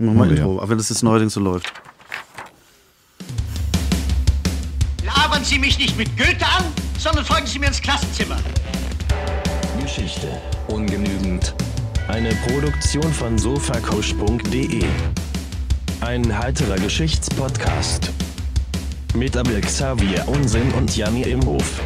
Mach mal oh, Intro, ja. auch wenn das jetzt neuerdings so läuft. Labern Sie mich nicht mit Goethe an, sondern folgen Sie mir ins Klassenzimmer. Geschichte ungenügend. Eine Produktion von sofakusch.de. Ein heiterer Geschichtspodcast. Mit Abel Xavier Unsinn und Janni Imhof.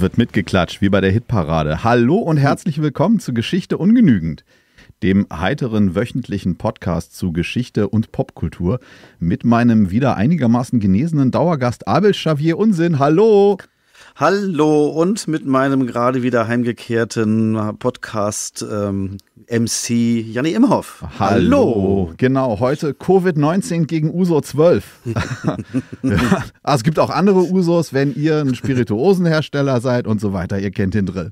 Wird mitgeklatscht, wie bei der Hitparade. Hallo und herzlich willkommen zu Geschichte ungenügend, dem heiteren wöchentlichen Podcast zu Geschichte und Popkultur mit meinem wieder einigermaßen genesenen Dauergast Abel Xavier Unsinn. Hallo! Hallo und mit meinem gerade wieder heimgekehrten Podcast ähm, MC Janni Imhoff. Hallo. Hallo. Genau, heute Covid-19 gegen Uso 12. ja, es gibt auch andere Usos, wenn ihr ein Spirituosenhersteller seid und so weiter. Ihr kennt den Drill.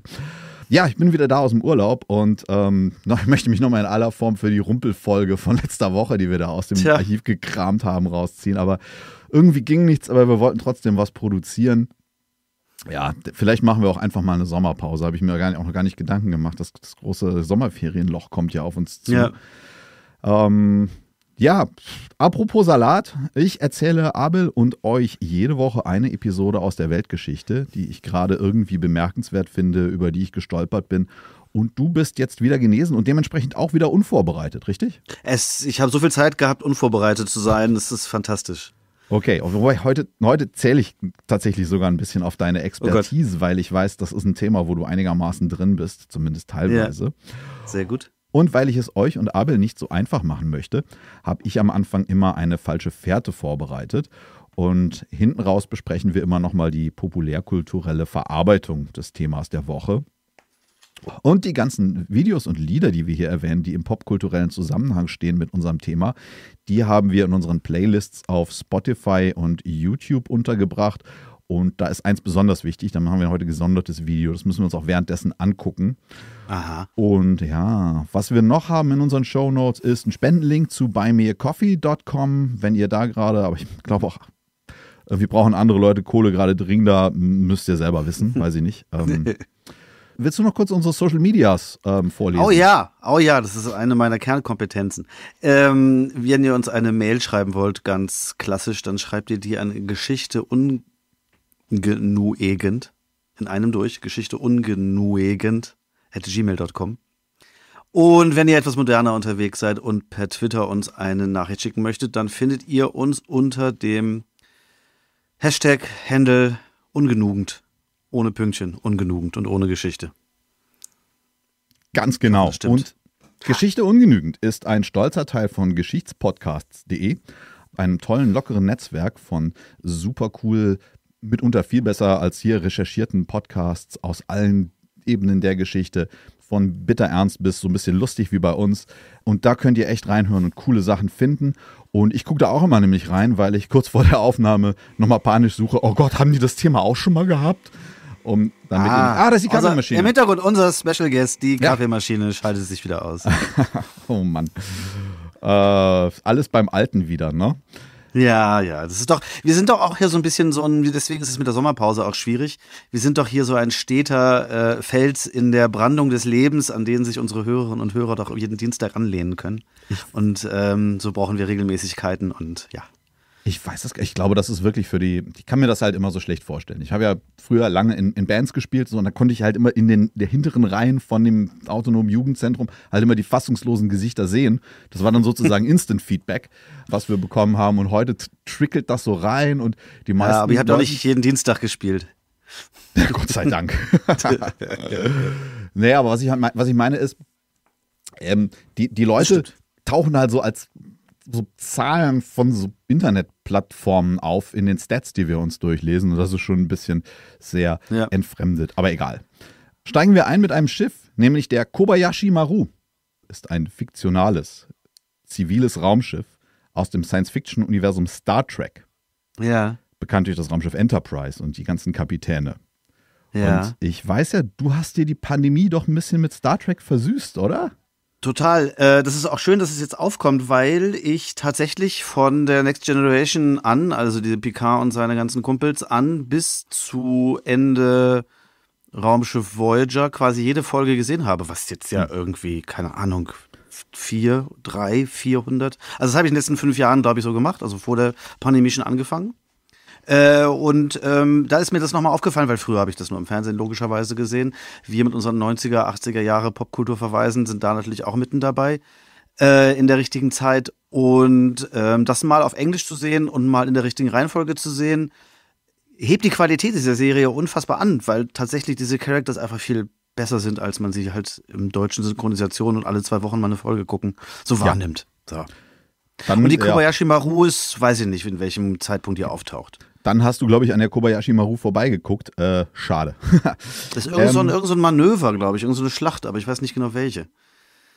Ja, ich bin wieder da aus dem Urlaub und ähm, ich möchte mich nochmal in aller Form für die Rumpelfolge von letzter Woche, die wir da aus dem Tja. Archiv gekramt haben, rausziehen. Aber irgendwie ging nichts, aber wir wollten trotzdem was produzieren ja, vielleicht machen wir auch einfach mal eine Sommerpause. Habe ich mir gar nicht, auch noch gar nicht Gedanken gemacht. Das, das große Sommerferienloch kommt ja auf uns zu. Ja. Ähm, ja, apropos Salat, ich erzähle Abel und euch jede Woche eine Episode aus der Weltgeschichte, die ich gerade irgendwie bemerkenswert finde, über die ich gestolpert bin. Und du bist jetzt wieder genesen und dementsprechend auch wieder unvorbereitet, richtig? Es, ich habe so viel Zeit gehabt, unvorbereitet zu sein. Das ist fantastisch. Okay, wobei heute, heute zähle ich tatsächlich sogar ein bisschen auf deine Expertise, oh weil ich weiß, das ist ein Thema, wo du einigermaßen drin bist, zumindest teilweise. Ja. Sehr gut. Und weil ich es euch und Abel nicht so einfach machen möchte, habe ich am Anfang immer eine falsche Fährte vorbereitet. Und hinten raus besprechen wir immer nochmal die populärkulturelle Verarbeitung des Themas der Woche. Und die ganzen Videos und Lieder, die wir hier erwähnen, die im popkulturellen Zusammenhang stehen mit unserem Thema, die haben wir in unseren Playlists auf Spotify und YouTube untergebracht. Und da ist eins besonders wichtig, da machen wir heute ein gesondertes Video. Das müssen wir uns auch währenddessen angucken. Aha. Und ja, was wir noch haben in unseren Show Notes ist ein Spendenlink zu buymeacoffee.com, wenn ihr da gerade, aber ich glaube auch, wir brauchen andere Leute Kohle gerade dringender, müsst ihr selber wissen, weiß ich nicht. Ähm, Willst du noch kurz unsere Social Medias ähm, vorlesen? Oh ja, oh ja, das ist eine meiner Kernkompetenzen. Ähm, wenn ihr uns eine Mail schreiben wollt, ganz klassisch, dann schreibt ihr die an Geschichte ungenuegend, in einem durch, Geschichte ungenuegend, at gmail.com. Und wenn ihr etwas moderner unterwegs seid und per Twitter uns eine Nachricht schicken möchtet, dann findet ihr uns unter dem Hashtag Handle ungenugend ohne Pünktchen, ungenügend und ohne Geschichte. Ganz genau. Und Geschichte ungenügend ist ein stolzer Teil von Geschichtspodcasts.de, einem tollen, lockeren Netzwerk von super cool, mitunter viel besser als hier recherchierten Podcasts aus allen Ebenen der Geschichte, von bitter ernst bis so ein bisschen lustig wie bei uns. Und da könnt ihr echt reinhören und coole Sachen finden. Und ich gucke da auch immer nämlich rein, weil ich kurz vor der Aufnahme nochmal panisch suche, oh Gott, haben die das Thema auch schon mal gehabt? Um dann mit ah, ah, das ist die Kaffeemaschine. Im Hintergrund unser Special Guest, die ja. Kaffeemaschine schaltet sich wieder aus. oh Mann. Äh, alles beim Alten wieder, ne? Ja, ja, das ist doch, wir sind doch auch hier so ein bisschen so ein, deswegen ist es mit der Sommerpause auch schwierig. Wir sind doch hier so ein steter äh, Fels in der Brandung des Lebens, an denen sich unsere Hörerinnen und Hörer doch jeden Dienstag anlehnen können. Und ähm, so brauchen wir Regelmäßigkeiten und ja, ich weiß das, ich glaube, das ist wirklich für die, ich kann mir das halt immer so schlecht vorstellen. Ich habe ja früher lange in, in, Bands gespielt, so, und da konnte ich halt immer in den der hinteren Reihen von dem autonomen Jugendzentrum halt immer die fassungslosen Gesichter sehen. Das war dann sozusagen Instant Feedback, was wir bekommen haben. Und heute trickelt das so rein und die meisten. Ja, aber ihr habt doch nicht jeden Dienstag gespielt. Ja, Gott sei Dank. naja, aber was ich, was ich meine ist, ähm, die, die Leute tauchen halt so als so Zahlen von so Internetplattformen auf in den Stats, die wir uns durchlesen. Und das ist schon ein bisschen sehr ja. entfremdet. Aber egal. Steigen wir ein mit einem Schiff, nämlich der Kobayashi Maru. Ist ein fiktionales, ziviles Raumschiff aus dem Science-Fiction-Universum Star Trek. Ja. Bekannt durch das Raumschiff Enterprise und die ganzen Kapitäne. Ja. Und ich weiß ja, du hast dir die Pandemie doch ein bisschen mit Star Trek versüßt, oder? Total. Äh, das ist auch schön, dass es jetzt aufkommt, weil ich tatsächlich von der Next Generation an, also diese Picard und seine ganzen Kumpels an, bis zu Ende Raumschiff Voyager quasi jede Folge gesehen habe, was jetzt ja irgendwie, keine Ahnung, vier, drei, vierhundert. Also das habe ich in den letzten fünf Jahren, glaube ich, so gemacht, also vor der Pandemie schon angefangen. Äh, und ähm, da ist mir das nochmal aufgefallen, weil früher habe ich das nur im Fernsehen logischerweise gesehen. Wir mit unseren 90er, 80er Jahre Popkultur verweisen, sind da natürlich auch mitten dabei äh, in der richtigen Zeit. Und ähm, das mal auf Englisch zu sehen und mal in der richtigen Reihenfolge zu sehen, hebt die Qualität dieser Serie unfassbar an, weil tatsächlich diese Characters einfach viel besser sind, als man sie halt im deutschen Synchronisation und alle zwei Wochen mal eine Folge gucken, so wahrnimmt. So. Dann, Und die ja, Kobayashi Maru ist, weiß ich nicht, in welchem Zeitpunkt die auftaucht. Dann hast du, glaube ich, an der Kobayashi Maru vorbeigeguckt. Äh, schade. Das ist irgend, so ein, Ähm, irgend so ein Manöver, glaube ich, irgend so eine Schlacht, aber ich weiß nicht genau welche.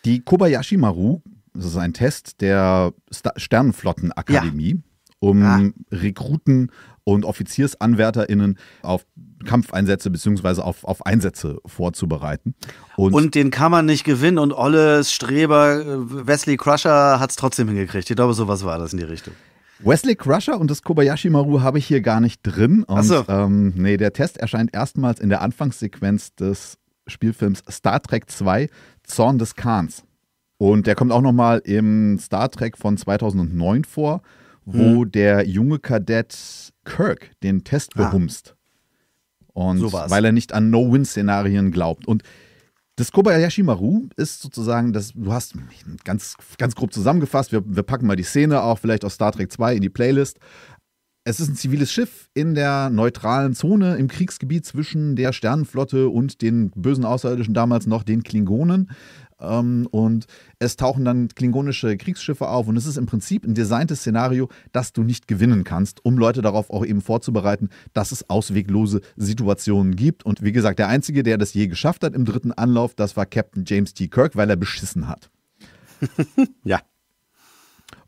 Die Kobayashi Maru, das ist ein Test der Sta Sternenflottenakademie, um Ah. Rekruten und OffiziersanwärterInnen auf Kampfeinsätze beziehungsweise auf, auf Einsätze vorzubereiten. Und, Und den kann man nicht gewinnen und Olles Streber äh, Wesley Crusher hat es trotzdem hingekriegt. Ich glaube, sowas war das in die Richtung. Wesley Crusher und das Kobayashi Maru habe ich hier gar nicht drin. Und so. ähm, nee, der Test erscheint erstmals in der Anfangssequenz des Spielfilms Star Trek 2 Zorn des Khans. Und der kommt auch nochmal im Star Trek von 2009 vor, wo Hm. der junge Kadett Kirk den Test Ah. behumst. Und So weil er nicht an No-Win-Szenarien glaubt. Und das Kobayashi Maru ist sozusagen, das, du hast ganz, ganz grob zusammengefasst, wir, wir packen mal die Szene auch vielleicht aus Star Trek 2 in die Playlist. Es ist ein ziviles Schiff in der neutralen Zone im Kriegsgebiet zwischen der Sternenflotte und den bösen Außerirdischen damals noch, den Klingonen. Ähm, und es tauchen dann klingonische Kriegsschiffe auf und es ist im Prinzip ein designtes Szenario, das du nicht gewinnen kannst, um Leute darauf auch eben vorzubereiten, dass es ausweglose Situationen gibt. Und wie gesagt, der Einzige, der das je geschafft hat im dritten Anlauf, das war Captain James T. Kirk, weil er beschissen hat. Ja.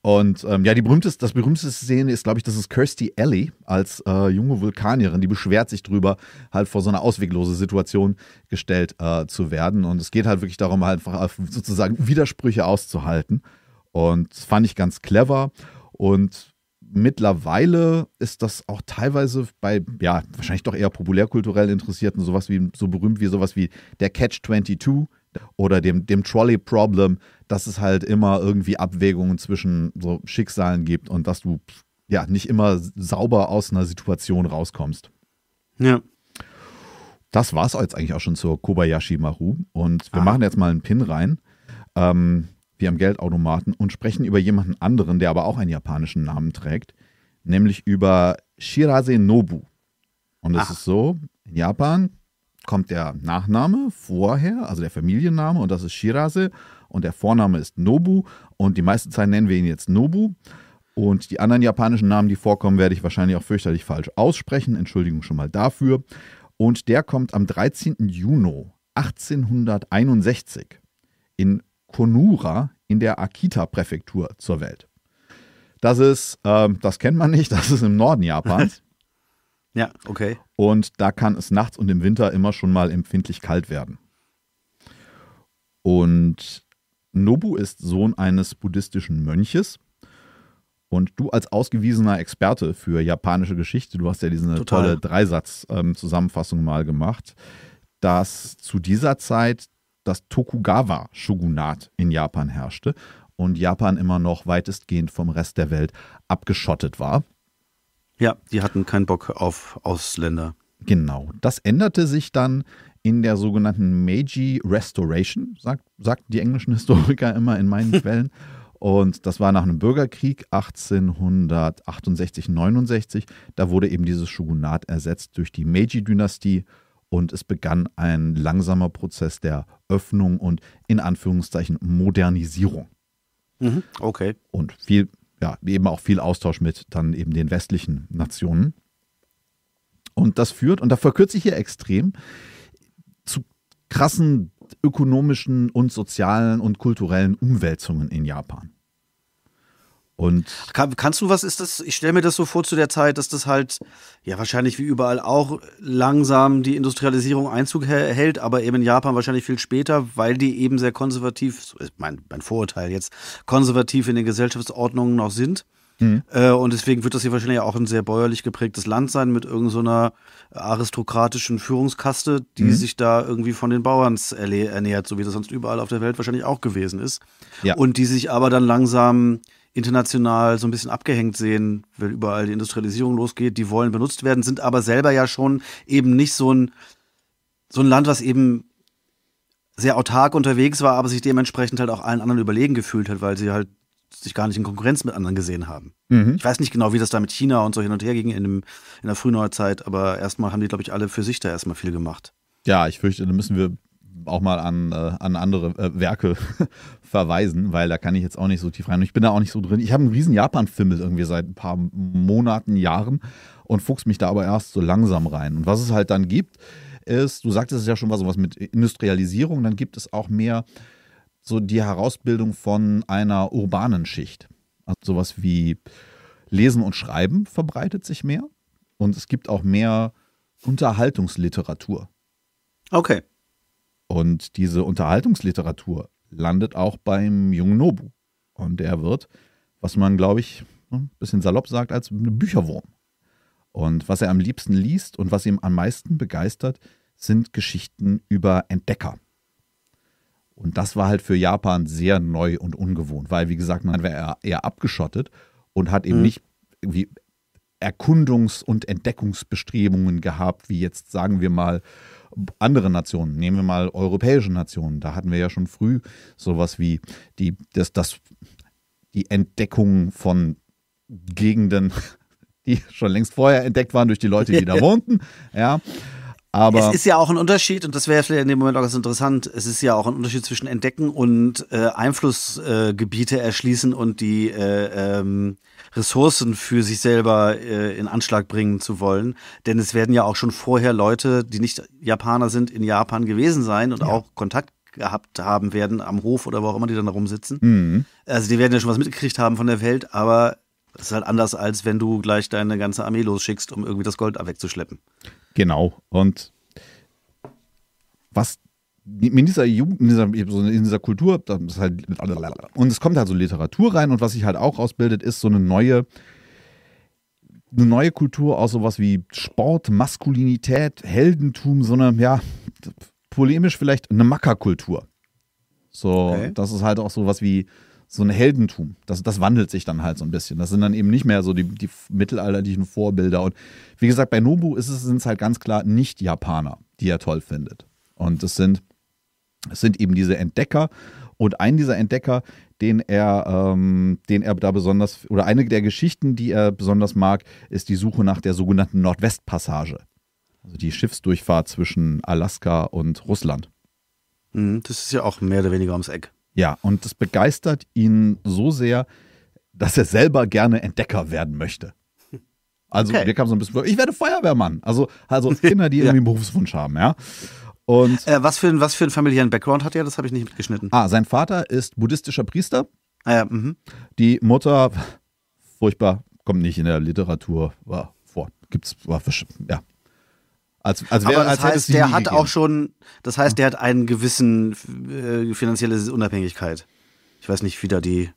Und ähm, ja, die berühmteste, das berühmteste Szene ist, glaube ich, das ist Kirstie Alley als äh, junge Vulkanierin, die beschwert sich drüber, halt vor so eine ausweglose Situation gestellt äh, zu werden. Und es geht halt wirklich darum, halt einfach sozusagen Widersprüche auszuhalten. Und das fand ich ganz clever. Und mittlerweile ist das auch teilweise bei, ja, wahrscheinlich doch eher populärkulturell Interessierten, sowas wie, so berühmt wie sowas wie der Catch 22 oder dem, dem Trolley Problem, dass es halt immer irgendwie Abwägungen zwischen so Schicksalen gibt und dass du ja nicht immer sauber aus einer Situation rauskommst. Ja. Das war es jetzt eigentlich auch schon zur Kobayashi Maru. Und wir Ah. machen jetzt mal einen Pin rein, ähm, wie am Geldautomaten, und sprechen über jemanden anderen, der aber auch einen japanischen Namen trägt, nämlich über Shirase Nobu. Und es ist so, in Japan kommt der Nachname vorher, also der Familienname, und das ist Shirase. Und der Vorname ist Nobu. Und die meiste Zeit nennen wir ihn jetzt Nobu. Und die anderen japanischen Namen, die vorkommen, werde ich wahrscheinlich auch fürchterlich falsch aussprechen. Entschuldigung schon mal dafür. Und der kommt am 13. Juni 1861 in Konura in der Akita-Präfektur zur Welt. Das ist, ähm, das kennt man nicht, das ist im Norden Japans. Ja, okay. Und da kann es nachts und im Winter immer schon mal empfindlich kalt werden. Und Nobu ist Sohn eines buddhistischen Mönches. Und du als ausgewiesener Experte für japanische Geschichte, du hast ja diese Total. tolle Dreisatz-Zusammenfassung mal gemacht, dass zu dieser Zeit das Tokugawa-Shogunat in Japan herrschte und Japan immer noch weitestgehend vom Rest der Welt abgeschottet war. Ja, die hatten keinen Bock auf Ausländer. Genau. Das änderte sich dann in der sogenannten Meiji Restoration, sagt, sagten die englischen Historiker immer in meinen Quellen. Und das war nach einem Bürgerkrieg 1868, 69. Da wurde eben dieses Shogunat ersetzt durch die Meiji-Dynastie und es begann ein langsamer Prozess der Öffnung und in Anführungszeichen Modernisierung Mhm. Okay. und viel, ja, eben auch viel Austausch mit dann eben den westlichen Nationen. Und das führt, und da verkürze ich hier extrem, zu krassen ökonomischen und sozialen und kulturellen Umwälzungen in Japan. Und Kann, kannst du, was ist das? Ich stelle mir das so vor zu der Zeit, dass das halt, ja, wahrscheinlich wie überall auch langsam die Industrialisierung Einzug hä- hält, aber eben in Japan wahrscheinlich viel später, weil die eben sehr konservativ, so ist mein, mein Vorurteil jetzt, konservativ in den Gesellschaftsordnungen noch sind. Äh, und deswegen wird das hier wahrscheinlich auch ein sehr bäuerlich geprägtes Land sein mit irgendeiner so einer aristokratischen Führungskaste, die sich da irgendwie von den Bauern ernährt, so wie das sonst überall auf der Welt wahrscheinlich auch gewesen ist. Ja. Und die sich aber dann langsam international so ein bisschen abgehängt sehen, weil überall die Industrialisierung losgeht, die wollen benutzt werden, sind aber selber ja schon eben nicht so ein, so ein Land, was eben sehr autark unterwegs war, aber sich dementsprechend halt auch allen anderen überlegen gefühlt hat, weil sie halt sich gar nicht in Konkurrenz mit anderen gesehen haben. Ich weiß nicht genau, wie das da mit China und so hin und her ging in, dem, in der Frühneuzeit, aber erstmal haben die, glaube ich, alle für sich da erstmal viel gemacht. ja, ich fürchte, da müssen wir auch mal an, äh, an andere äh, Werke verweisen, weil da kann ich jetzt auch nicht so tief rein. Und ich bin da auch nicht so drin. Ich habe einen riesen Japan-Film irgendwie seit ein paar Monaten, Jahren und fuchs mich da aber erst so langsam rein. Und was es halt dann gibt, ist, du sagtest es ja schon mal sowas mit Industrialisierung, dann gibt es auch mehr so die Herausbildung von einer urbanen Schicht. Also sowas wie Lesen und Schreiben verbreitet sich mehr und es gibt auch mehr Unterhaltungsliteratur. Okay. Und diese Unterhaltungsliteratur landet auch beim jungen Nobu. Und er wird, was man, glaube ich, ein bisschen salopp sagt, als ein Bücherwurm. Und was er am liebsten liest und was ihm am meisten begeistert, sind Geschichten über Entdecker. Und das war halt für Japan sehr neu und ungewohnt, weil, wie gesagt, man war eher, abgeschottet und hat eben nicht irgendwie Erkundungs- und Entdeckungsbestrebungen gehabt, wie jetzt, sagen wir mal, andere Nationen. Nehmen wir mal europäische Nationen. Da hatten wir ja schon früh sowas wie die, das, das, die Entdeckung von Gegenden, die schon längst vorher entdeckt waren durch die Leute, die da wohnten. Ja. Aber es ist ja auch ein Unterschied, und das wäre vielleicht in dem Moment auch ganz interessant, es ist ja auch ein Unterschied zwischen Entdecken und äh, Einflussgebiete äh, erschließen und die äh, ähm, Ressourcen für sich selber äh, in Anschlag bringen zu wollen. Denn es werden ja auch schon vorher Leute, die nicht Japaner sind, in Japan gewesen sein und auch Kontakt gehabt haben werden am Hof oder wo auch immer die dann da rumsitzen. Mhm. Also die werden ja schon was mitgekriegt haben von der Welt, aber das ist halt anders, als wenn du gleich deine ganze Armee losschickst, um irgendwie das Gold wegzuschleppen. Genau. Und was in dieser Jugend, in dieser, in dieser Kultur, das ist halt, und es kommt halt so Literatur rein und was sich halt auch ausbildet, ist so eine neue, eine neue Kultur aus sowas wie Sport, Maskulinität, Heldentum, so eine, ja, polemisch vielleicht eine Mackerkultur. So, Okay. das ist halt auch sowas wie so ein Heldentum. Das, das wandelt sich dann halt so ein bisschen. Das sind dann eben nicht mehr so die, die mittelalterlichen Vorbilder. Und wie gesagt, bei Nobu ist es, sind es halt ganz klar nicht Japaner, die er toll findet. Und es sind, es sind eben diese Entdecker. Und ein dieser Entdecker, den er, ähm, den er da besonders, oder eine der Geschichten, die er besonders mag, ist die Suche nach der sogenannten Nordwestpassage. Also die Schiffsdurchfahrt zwischen Alaska und Russland. Mhm, Das ist ja auch mehr oder weniger ums Eck. Ja, und das begeistert ihn so sehr, dass er selber gerne Entdecker werden möchte. Also, Okay. wir kamen so ein bisschen, ich werde Feuerwehrmann. Also, also Kinder, die irgendwie einen Berufswunsch haben, ja. Und, Äh, was, für ein, was für einen familiären Background hat er? Das habe ich nicht mitgeschnitten. ah, sein Vater ist buddhistischer Priester. Ah, ja, mhm. Die Mutter, furchtbar, kommt nicht in der Literatur war, vor. Gibt's, war, ja. Als, als wäre, Aber das als heißt, der hat gegeben. auch schon, das heißt, der hat einen gewissen äh, finanzielle Unabhängigkeit. Ich weiß nicht, wie da die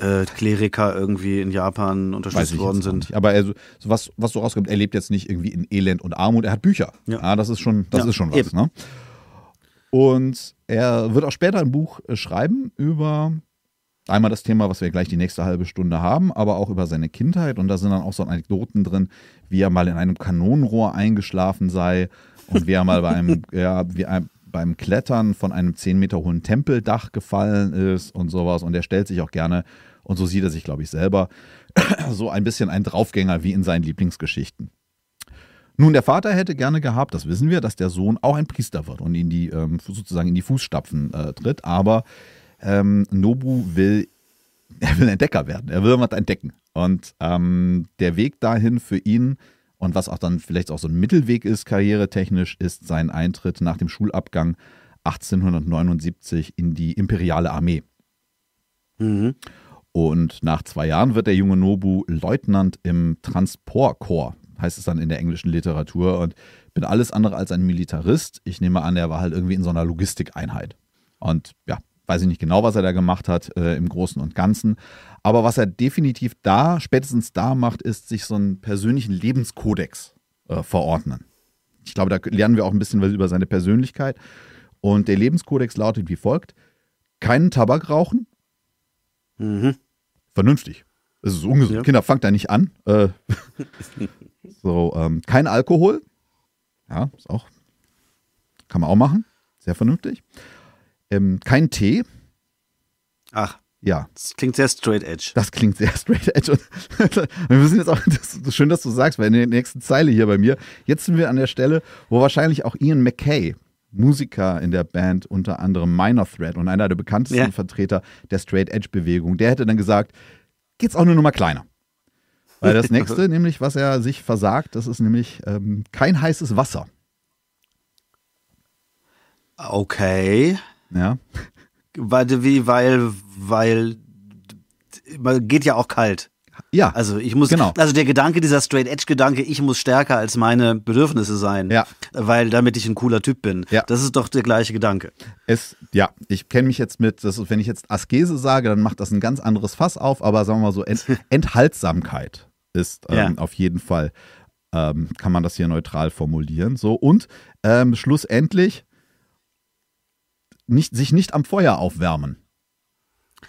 äh, Kleriker irgendwie in Japan unterstützt worden sind. Aber er, was, was so rauskommt, er lebt jetzt nicht irgendwie in Elend und Armut, er hat Bücher. Ja. Ja, das ist schon, das Ja, ist schon was. eben. Ne? Und er wird auch später ein Buch äh, schreiben über einmal das Thema, was wir gleich die nächste halbe Stunde haben, aber auch über seine Kindheit. Und da sind dann auch so Anekdoten drin, wie er mal in einem Kanonenrohr eingeschlafen sei und wie er mal beim, ja, wie er beim Klettern von einem 10 Meter hohen Tempeldach gefallen ist und sowas. Und er stellt sich auch gerne, und so sieht er sich, glaube ich, selber, so ein bisschen ein Draufgänger wie in seinen Lieblingsgeschichten. Nun, der Vater hätte gerne gehabt, das wissen wir, dass der Sohn auch ein Priester wird und in die, ähm, sozusagen in die Fußstapfen äh, tritt. Aber ähm, Nobu will, er will Entdecker werden. Er will was entdecken. Und ähm, der Weg dahin für ihn und was auch dann vielleicht auch so ein Mittelweg ist, karrieretechnisch, ist sein Eintritt nach dem Schulabgang 1879 in die imperiale Armee. Mhm. Und nach zwei Jahren wird der junge Nobu Leutnant im Transportkorps, heißt es dann in der englischen Literatur. Und bin alles andere als ein Militarist. Ich nehme an, er war halt irgendwie in so einer Logistikeinheit. Und ja, weiß ich nicht genau, was er da gemacht hat äh, im Großen und Ganzen. Aber was er definitiv da, spätestens da macht, ist sich so einen persönlichen Lebenskodex äh, verordnen. Ich glaube, da lernen wir auch ein bisschen was über seine Persönlichkeit. Und der Lebenskodex lautet wie folgt: Keinen Tabak rauchen. Mhm. Vernünftig. Es ist ungesund. Ja. Kinder, fangt da nicht an. Äh, so, ähm, kein Alkohol. Ja, ist auch. Kann man auch machen. Sehr vernünftig. Ähm, kein Tee. Ach, Ja, das klingt sehr straight edge. das klingt sehr straight edge. Und wir sind jetzt auch, das ist schön, dass du sagst, weil in der nächsten Zeile hier bei mir, jetzt sind wir an der Stelle, wo wahrscheinlich auch Ian McKay, Musiker in der Band, unter anderem Minor Threat und einer der bekanntesten Ja. Vertreter der Straight Edge Bewegung, der hätte dann gesagt, geht's auch eine Nummer kleiner. Weil das nächste, nämlich, was er sich versagt, das ist nämlich ähm, kein heißes Wasser. Okay. Ja, Weil, wie, weil, weil, man geht ja auch kalt. ja, Also ich muss, Genau. also der Gedanke, dieser Straight Edge Gedanke, ich muss stärker als meine Bedürfnisse sein, Ja. weil damit ich ein cooler Typ bin. Ja. Das ist doch der gleiche Gedanke. Es, ja, ich kenne mich jetzt mit, das, wenn ich jetzt Askese sage, dann macht das ein ganz anderes Fass auf, aber sagen wir mal so, Ent, Enthaltsamkeit ist ähm, Ja. auf jeden Fall, ähm, kann man das hier neutral formulieren. So, und ähm, schlussendlich nicht, sich nicht am Feuer aufwärmen.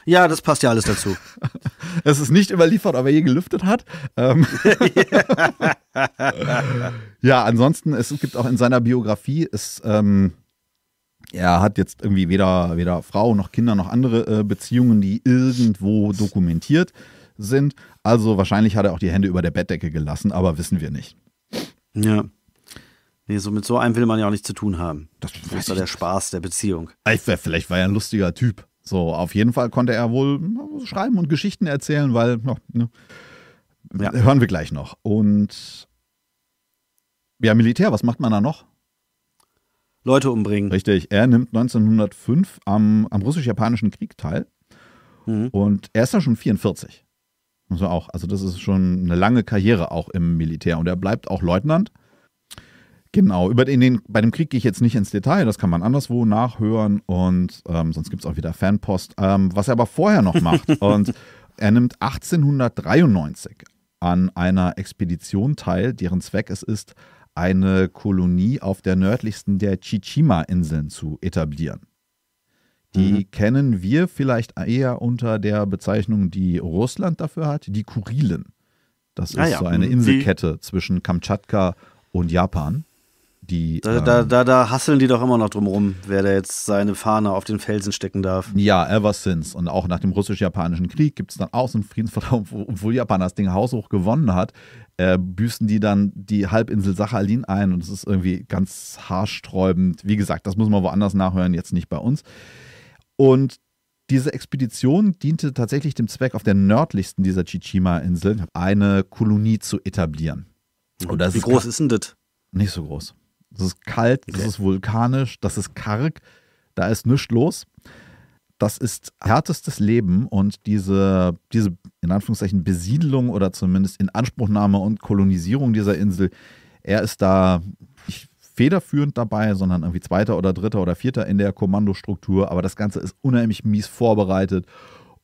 Ja, das passt ja alles dazu. Es ist nicht überliefert, ob er je gelüftet hat. Ähm, ja, ansonsten, es gibt auch in seiner Biografie, es, ähm, er hat jetzt irgendwie weder, weder Frau noch Kinder noch andere äh, Beziehungen, die irgendwo dokumentiert sind. Also wahrscheinlich hat er auch die Hände über der Bettdecke gelassen, aber wissen wir nicht. ja. Nee, so mit so einem will man ja auch nichts zu tun haben. Das Das ist ich der Spaß der Beziehung. Ich, vielleicht war er ein lustiger Typ. So, auf jeden Fall konnte er wohl na, schreiben und Geschichten erzählen, weil, ja, ne, Ja. hören wir gleich noch. Und ja, Militär, was macht man da noch? Leute umbringen. Richtig, er nimmt 1905 am, am russisch-japanischen Krieg teil Mhm. und er ist da schon 44. Also auch, also das ist schon eine lange Karriere auch im Militär und er bleibt auch Leutnant. Genau, über den, den, bei dem Krieg gehe ich jetzt nicht ins Detail, das kann man anderswo nachhören und ähm, sonst gibt es auch wieder Fanpost. Ähm, was er aber vorher noch macht und er nimmt 1893 an einer Expedition teil, deren Zweck es ist, eine Kolonie auf der nördlichsten der Chichima-Inseln zu etablieren. Die kennen wir vielleicht eher unter der Bezeichnung, die Russland dafür hat, die Kurilen. Das ist Ah ja, so eine die- Inselkette zwischen Kamtschatka und Japan. Die, Da, ähm, da, da, da hasseln die doch immer noch drum rum, wer da jetzt seine Fahne auf den Felsen stecken darf. Ja, ever since. Und auch nach dem russisch-japanischen Krieg gibt es dann auch so einen Friedensvertrag, obwohl- Japan das Ding haushoch gewonnen hat, äh, büßen die dann die Halbinsel Sachalin ein und es ist irgendwie ganz haarsträubend. Wie gesagt, das muss man woanders nachhören, jetzt nicht bei uns. Und diese Expedition diente tatsächlich dem Zweck, auf der nördlichsten dieser Chichima-Inseln eine Kolonie zu etablieren. Wie ist groß ist denn das? nicht so groß. Das ist kalt, das ist vulkanisch, das ist karg, da ist nichts los. Das ist härtestes Leben und diese, diese, in Anführungszeichen, Besiedelung oder zumindest Inanspruchnahme und Kolonisierung dieser Insel, er ist da nicht federführend dabei, sondern irgendwie zweiter oder dritter oder vierter in der Kommandostruktur. Aber das Ganze ist unheimlich mies vorbereitet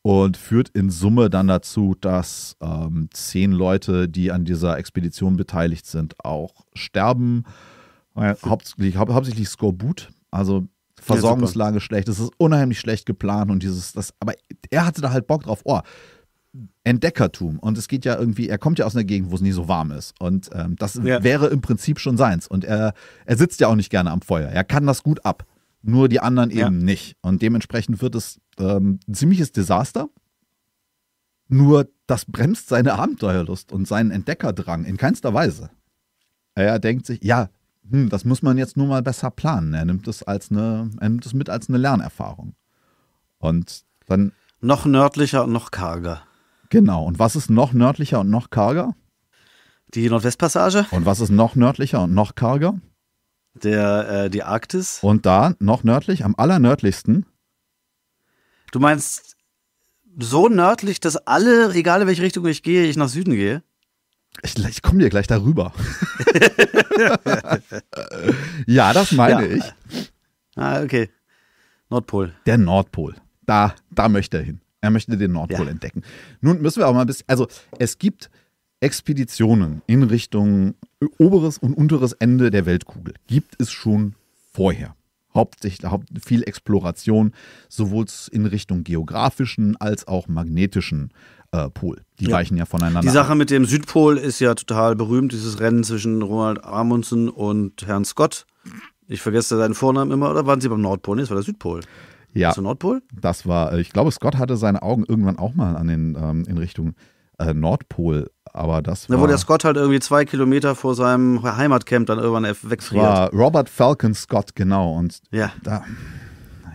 und führt in Summe dann dazu, dass ähm, zehn Leute, die an dieser Expedition beteiligt sind, auch sterben. Äh, hauptsächlich, hau hauptsächlich Skorbut, also Versorgungslage schlecht. Es ist unheimlich schlecht geplant und dieses, das, aber er hatte da halt Bock drauf. Oh, Entdeckertum. Und es geht ja irgendwie, er kommt ja aus einer Gegend, wo es nie so warm ist. Und ähm, das Ja. wäre im Prinzip schon seins. Und er, er sitzt ja auch nicht gerne am Feuer. Er kann das gut ab. Nur die anderen Ja. eben nicht. Und dementsprechend wird es ähm, ein ziemliches Desaster. Nur das bremst seine Abenteuerlust und seinen Entdeckerdrang in keinster Weise. Er denkt sich, ja, hm, das muss man jetzt nur mal besser planen. Er nimmt es als eine, er nimmt es mit als eine Lernerfahrung. Und dann, Noch nördlicher und noch karger. genau. Und was ist noch nördlicher und noch karger? Die Nordwestpassage, Und was ist noch nördlicher und noch karger? der, äh, die Arktis. Und da, noch nördlich, am allernördlichsten, Du meinst so nördlich, dass alle, egal in welche Richtung ich gehe, ich nach Süden gehe? Ich, ich komme dir gleich darüber. ja, das meine Ja. ich. Ah, okay. Nordpol. Der Nordpol. Da, da möchte er hin. Er möchte den Nordpol Ja. entdecken. Nun müssen wir auch mal ein bisschen, also es gibt Expeditionen in Richtung oberes und unteres Ende der Weltkugel. Gibt es schon vorher. Hauptsächlich haupt, viel Exploration, sowohl in Richtung geografischen als auch magnetischen äh, Pol. Die Ja. weichen ja voneinander Die Sache ab. mit dem Südpol ist ja total berühmt, dieses Rennen zwischen Ronald Amundsen und Herrn Scott. Ich vergesse seinen Vornamen immer, oder waren sie beim Nordpol? Nee, das war der Südpol. Ja, Zum Nordpol? das war, äh, ich glaube, Scott hatte seine Augen irgendwann auch mal an den, ähm, in Richtung äh, Nordpol, aber das Da war, wo der Scott halt irgendwie zwei Kilometer vor seinem Heimatcamp dann irgendwann wegfriert. war Robert Falcon Scott, genau. Und Ja. da,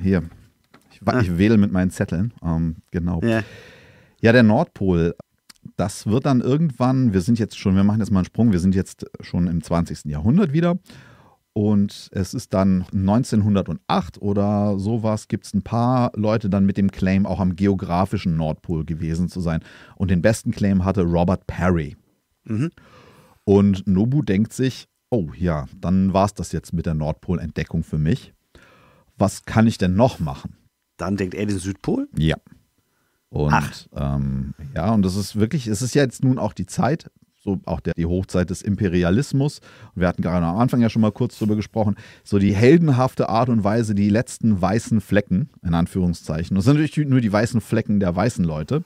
hier, ich, wa- ich wähle mit meinen Zetteln, ähm, genau. Ja. Ja, der Nordpol, das wird dann irgendwann, wir sind jetzt schon, wir machen jetzt mal einen Sprung, wir sind jetzt schon im 20. Jahrhundert wieder. Und es ist dann 1908 oder sowas, gibt es ein paar Leute dann mit dem Claim, auch am geografischen Nordpol gewesen zu sein. Und den besten Claim hatte Robert Perry. Und Nobu denkt sich, oh ja, dann war es das jetzt mit der Nordpolentdeckung für mich. Was kann ich denn noch machen? Dann denkt er den Südpol. Ja. Und ähm, ja, und das ist wirklich, es ist ja jetzt nun auch die Zeit, so auch der, die Hochzeit des Imperialismus. Und wir hatten gerade am Anfang ja schon mal kurz drüber gesprochen, so die heldenhafte Art und Weise, die letzten weißen Flecken, in Anführungszeichen. Das sind natürlich nur die weißen Flecken der weißen Leute.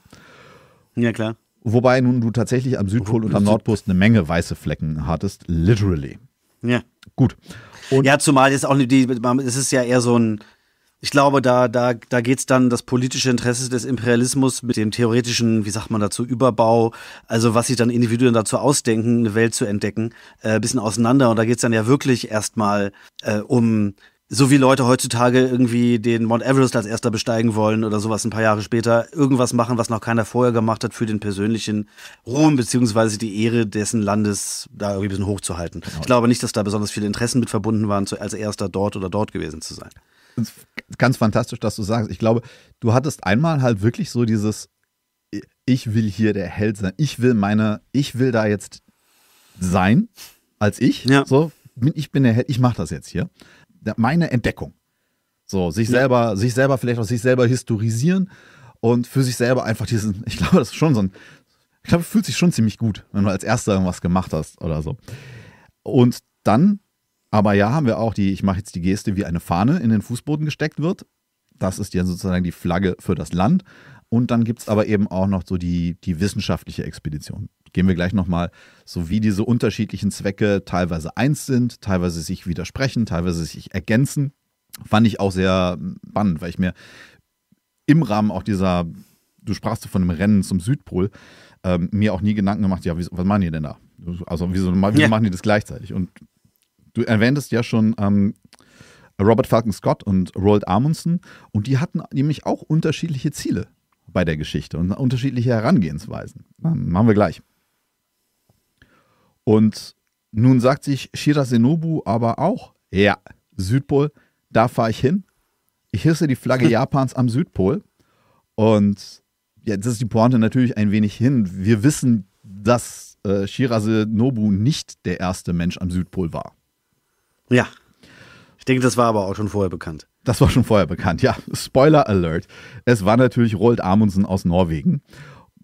Ja, klar. Wobei nun du tatsächlich am Südpol und am Nordpol eine Menge weiße Flecken hattest, literally. Ja. Gut. Und Ja, zumal jetzt auch die, es ist ja eher so ein, ich glaube, da, da, da geht's dann das politische Interesse des Imperialismus mit dem theoretischen, wie sagt man dazu, Überbau, also was sich dann Individuen dazu ausdenken, eine Welt zu entdecken, äh, ein bisschen auseinander. Und da geht's dann ja wirklich erstmal äh, um, so wie Leute heutzutage irgendwie den Mount Everest als erster besteigen wollen oder sowas ein paar Jahre später, irgendwas machen, was noch keiner vorher gemacht hat für den persönlichen Ruhm beziehungsweise die Ehre dessen Landes da irgendwie ein bisschen hochzuhalten. Ich glaube nicht, dass da besonders viele Interessen mit verbunden waren, als erster dort oder dort gewesen zu sein. Ganz fantastisch, dass du sagst. Ich glaube, du hattest einmal halt wirklich so dieses, ich will hier der Held sein. Ich will meine, ich will da jetzt sein als ich. Ja. So, ich bin der Held, ich mache das jetzt hier. Meine Entdeckung. So, sich selber, sich selber vielleicht auch sich selber historisieren und für sich selber einfach diesen, ich glaube, das ist schon so ein, ich glaube, fühlt sich schon ziemlich gut, wenn du als Erster irgendwas gemacht hast oder so. Und dann, aber ja, haben wir auch die, ich mache jetzt die Geste, wie eine Fahne in den Fußboden gesteckt wird. Das ist ja sozusagen die Flagge für das Land. Und dann gibt es aber eben auch noch so die, die wissenschaftliche Expedition. Gehen wir gleich nochmal, so wie diese unterschiedlichen Zwecke teilweise eins sind, teilweise sich widersprechen, teilweise sich ergänzen. Fand ich auch sehr spannend, weil ich mir im Rahmen auch dieser, du sprachst von dem Rennen zum Südpol, ähm, mir auch nie Gedanken gemacht, ja, was machen die denn da? Also wieso, wieso Ja. machen die das gleichzeitig? Und du erwähntest ja schon ähm, Robert Falcon Scott und Roald Amundsen und die hatten nämlich auch unterschiedliche Ziele bei der Geschichte und unterschiedliche Herangehensweisen. Ähm, machen wir gleich. Und nun sagt sich Shirasenobu aber auch, ja, Südpol, da fahre ich hin. Ich hisse die Flagge Japans am Südpol. Und jetzt ist die Pointe natürlich ein wenig hin. Wir wissen, dass äh, Shirasenobu nicht der erste Mensch am Südpol war. Ja. Ich denke, das war aber auch schon vorher bekannt. Das war schon vorher bekannt. Ja, Spoiler Alert. Es war natürlich Roald Amundsen aus Norwegen.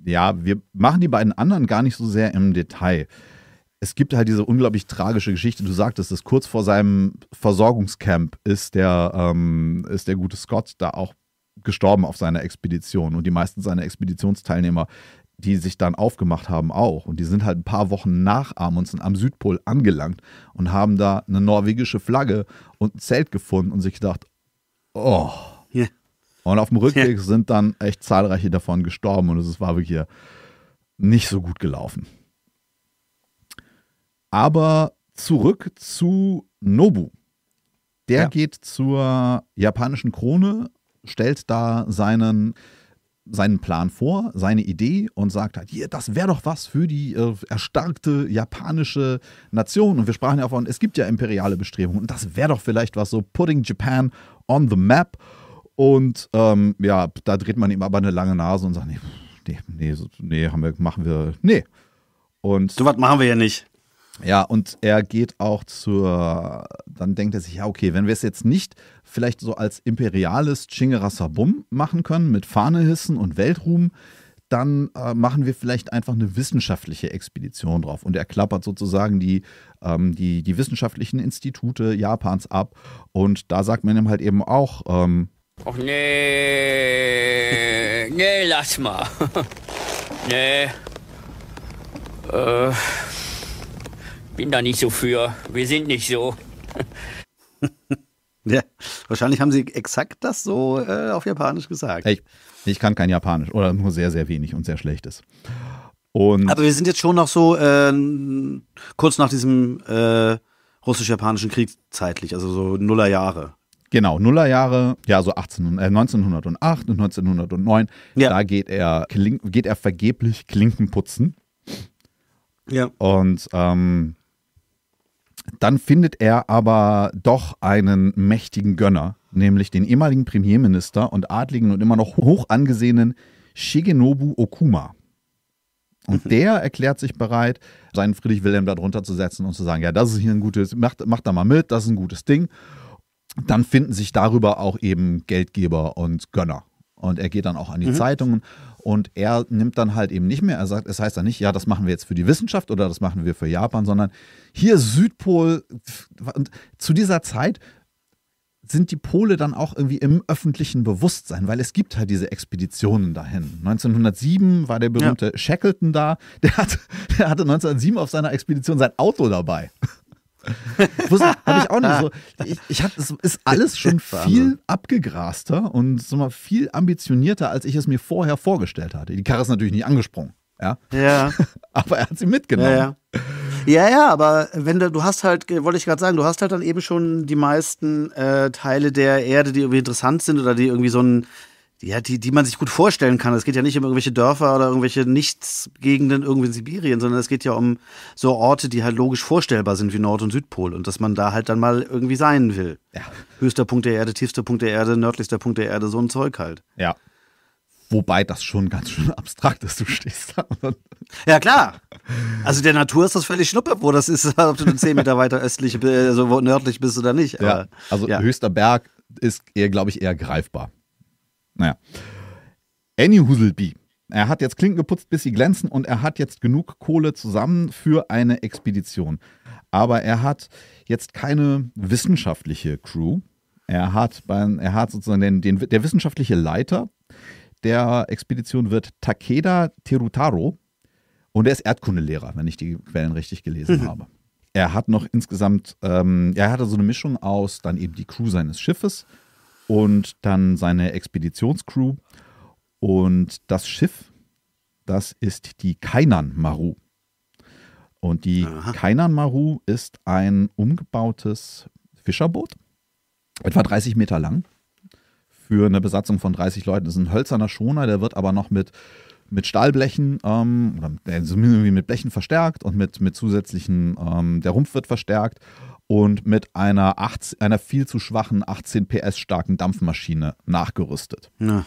Ja, wir machen die beiden anderen gar nicht so sehr im Detail. Es gibt halt diese unglaublich tragische Geschichte. Du sagtest es, kurz vor seinem Versorgungscamp ist der, ähm, ist der gute Scott da auch gestorben auf seiner Expedition. Und die meisten seiner Expeditionsteilnehmer, die sich dann aufgemacht haben, auch. Und die sind halt ein paar Wochen nach Amundsen am Südpol angelangt und haben da eine norwegische Flagge und ein Zelt gefunden und sich gedacht, oh. Ja. Und auf dem Rückweg sind dann echt zahlreiche davon gestorben und es war wirklich nicht so gut gelaufen. Aber zurück zu Nobu. Der Ja. geht zur japanischen Krone, stellt da seinen, seinen Plan vor, seine Idee und sagt halt, hier, das wäre doch was für die äh, erstarkte japanische Nation. Und wir sprachen ja davon, es gibt ja imperiale Bestrebungen und das wäre doch vielleicht was so, putting Japan on the map. Und ähm, ja, da dreht man ihm aber eine lange Nase und sagt, nee, nee, nee, nee wir, machen wir, nee. Und So was machen wir ja nicht. Ja, und er geht auch zur, dann denkt er sich, ja, okay, wenn wir es jetzt nicht vielleicht so als imperiales Chingerasabum machen können, mit Fahne hissen und Weltruhm, dann äh, machen wir vielleicht einfach eine wissenschaftliche Expedition drauf. Und er klappert sozusagen die, ähm, die, die wissenschaftlichen Institute Japans ab. Und da sagt man ihm halt eben auch, ähm, Och nee, nee, lass mal. nee. Äh, bin da nicht so für. Wir sind nicht so. Ja, wahrscheinlich haben sie exakt das so äh, auf Japanisch gesagt. ich, ich kann kein Japanisch oder nur sehr, sehr wenig und sehr schlechtes. Und Aber wir sind jetzt schon noch so äh, kurz nach diesem äh, russisch-japanischen Krieg zeitlich, also so Nullerjahre. Genau, Nullerjahre, ja, so 18, äh, 1908 und 1909. Ja. Da geht er, geht er vergeblich Klinken putzen. Ja. Und ähm, dann findet er aber doch einen mächtigen Gönner, nämlich den ehemaligen Premierminister und adligen und immer noch hoch angesehenen Shigenobu Okuma. Und der erklärt sich bereit, seinen Friedrich Wilhelm da drunter zu setzen und zu sagen, ja, das ist hier ein gutes, macht, macht da mal mit, das ist ein gutes Ding. Dann finden sich darüber auch eben Geldgeber und Gönner. Und er geht dann auch an die Zeitungen und er nimmt dann halt eben nicht mehr, er sagt, es heißt dann nicht, ja, das machen wir jetzt für die Wissenschaft oder das machen wir für Japan, sondern hier Südpol. Und zu dieser Zeit sind die Pole dann auch irgendwie im öffentlichen Bewusstsein, weil es gibt halt diese Expeditionen dahin. 1907 war der berühmte Shackleton da, der, hat, der hatte 1907 auf seiner Expedition sein Auto dabei. Habe ich auch nicht so. Ich, ich hab, es ist alles schon viel abgegraster und so mal viel ambitionierter, als ich es mir vorher vorgestellt hatte. Die Karre ist natürlich nicht angesprungen, ja, Ja. aber er hat sie mitgenommen. Ja, ja. Ja, ja, aber wenn du, du hast halt, wollte ich gerade sagen, du hast halt dann eben schon die meisten äh, Teile der Erde, die irgendwie interessant sind oder die irgendwie so ein, ja, die, die man sich gut vorstellen kann. Es geht ja nicht um irgendwelche Dörfer oder irgendwelche Nichtsgegenden irgendwie in Sibirien, sondern es geht ja um so Orte, die halt logisch vorstellbar sind wie Nord- und Südpol und dass man da halt dann mal irgendwie sein will. Ja. Höchster Punkt der Erde, tiefster Punkt der Erde, nördlichster Punkt der Erde, so ein Zeug halt. Ja. Wobei das schon ganz schön abstrakt ist, du stehst da. Ja, klar. Also der Natur ist das völlig schnuppe, wo das ist, ob du nun 10 Meter weiter östlich, so wo nördlich bist oder nicht. Ja, Aber, also ja. höchster Berg ist eher, glaube ich, eher greifbar. Naja. Annie Huselby. Er hat jetzt Klinken geputzt, bis sie glänzen und er hat jetzt genug Kohle zusammen für eine Expedition. Aber er hat jetzt keine wissenschaftliche Crew. Er hat, beim, er hat sozusagen den, den, der wissenschaftliche Leiter der Expedition wird Takeda Terutaro und er ist Erdkundelehrer, wenn ich die Quellen richtig gelesen habe. Er hat noch insgesamt, ähm, er hatte so eine Mischung aus dann eben die Crew seines Schiffes und dann seine Expeditionscrew. Und das Schiff, das ist die Kainan Maru. Und die Kainan Maru ist ein umgebautes Fischerboot, etwa 30 Meter lang, für eine Besatzung von 30 Leuten. Das ist ein hölzerner Schoner, der wird aber noch mit, mit Stahlblechen, ähm, oder irgendwie mit Blechen verstärkt und mit, mit zusätzlichen, ähm, der Rumpf wird verstärkt und mit einer, 18, einer viel zu schwachen 18 PS starken Dampfmaschine nachgerüstet. Ja.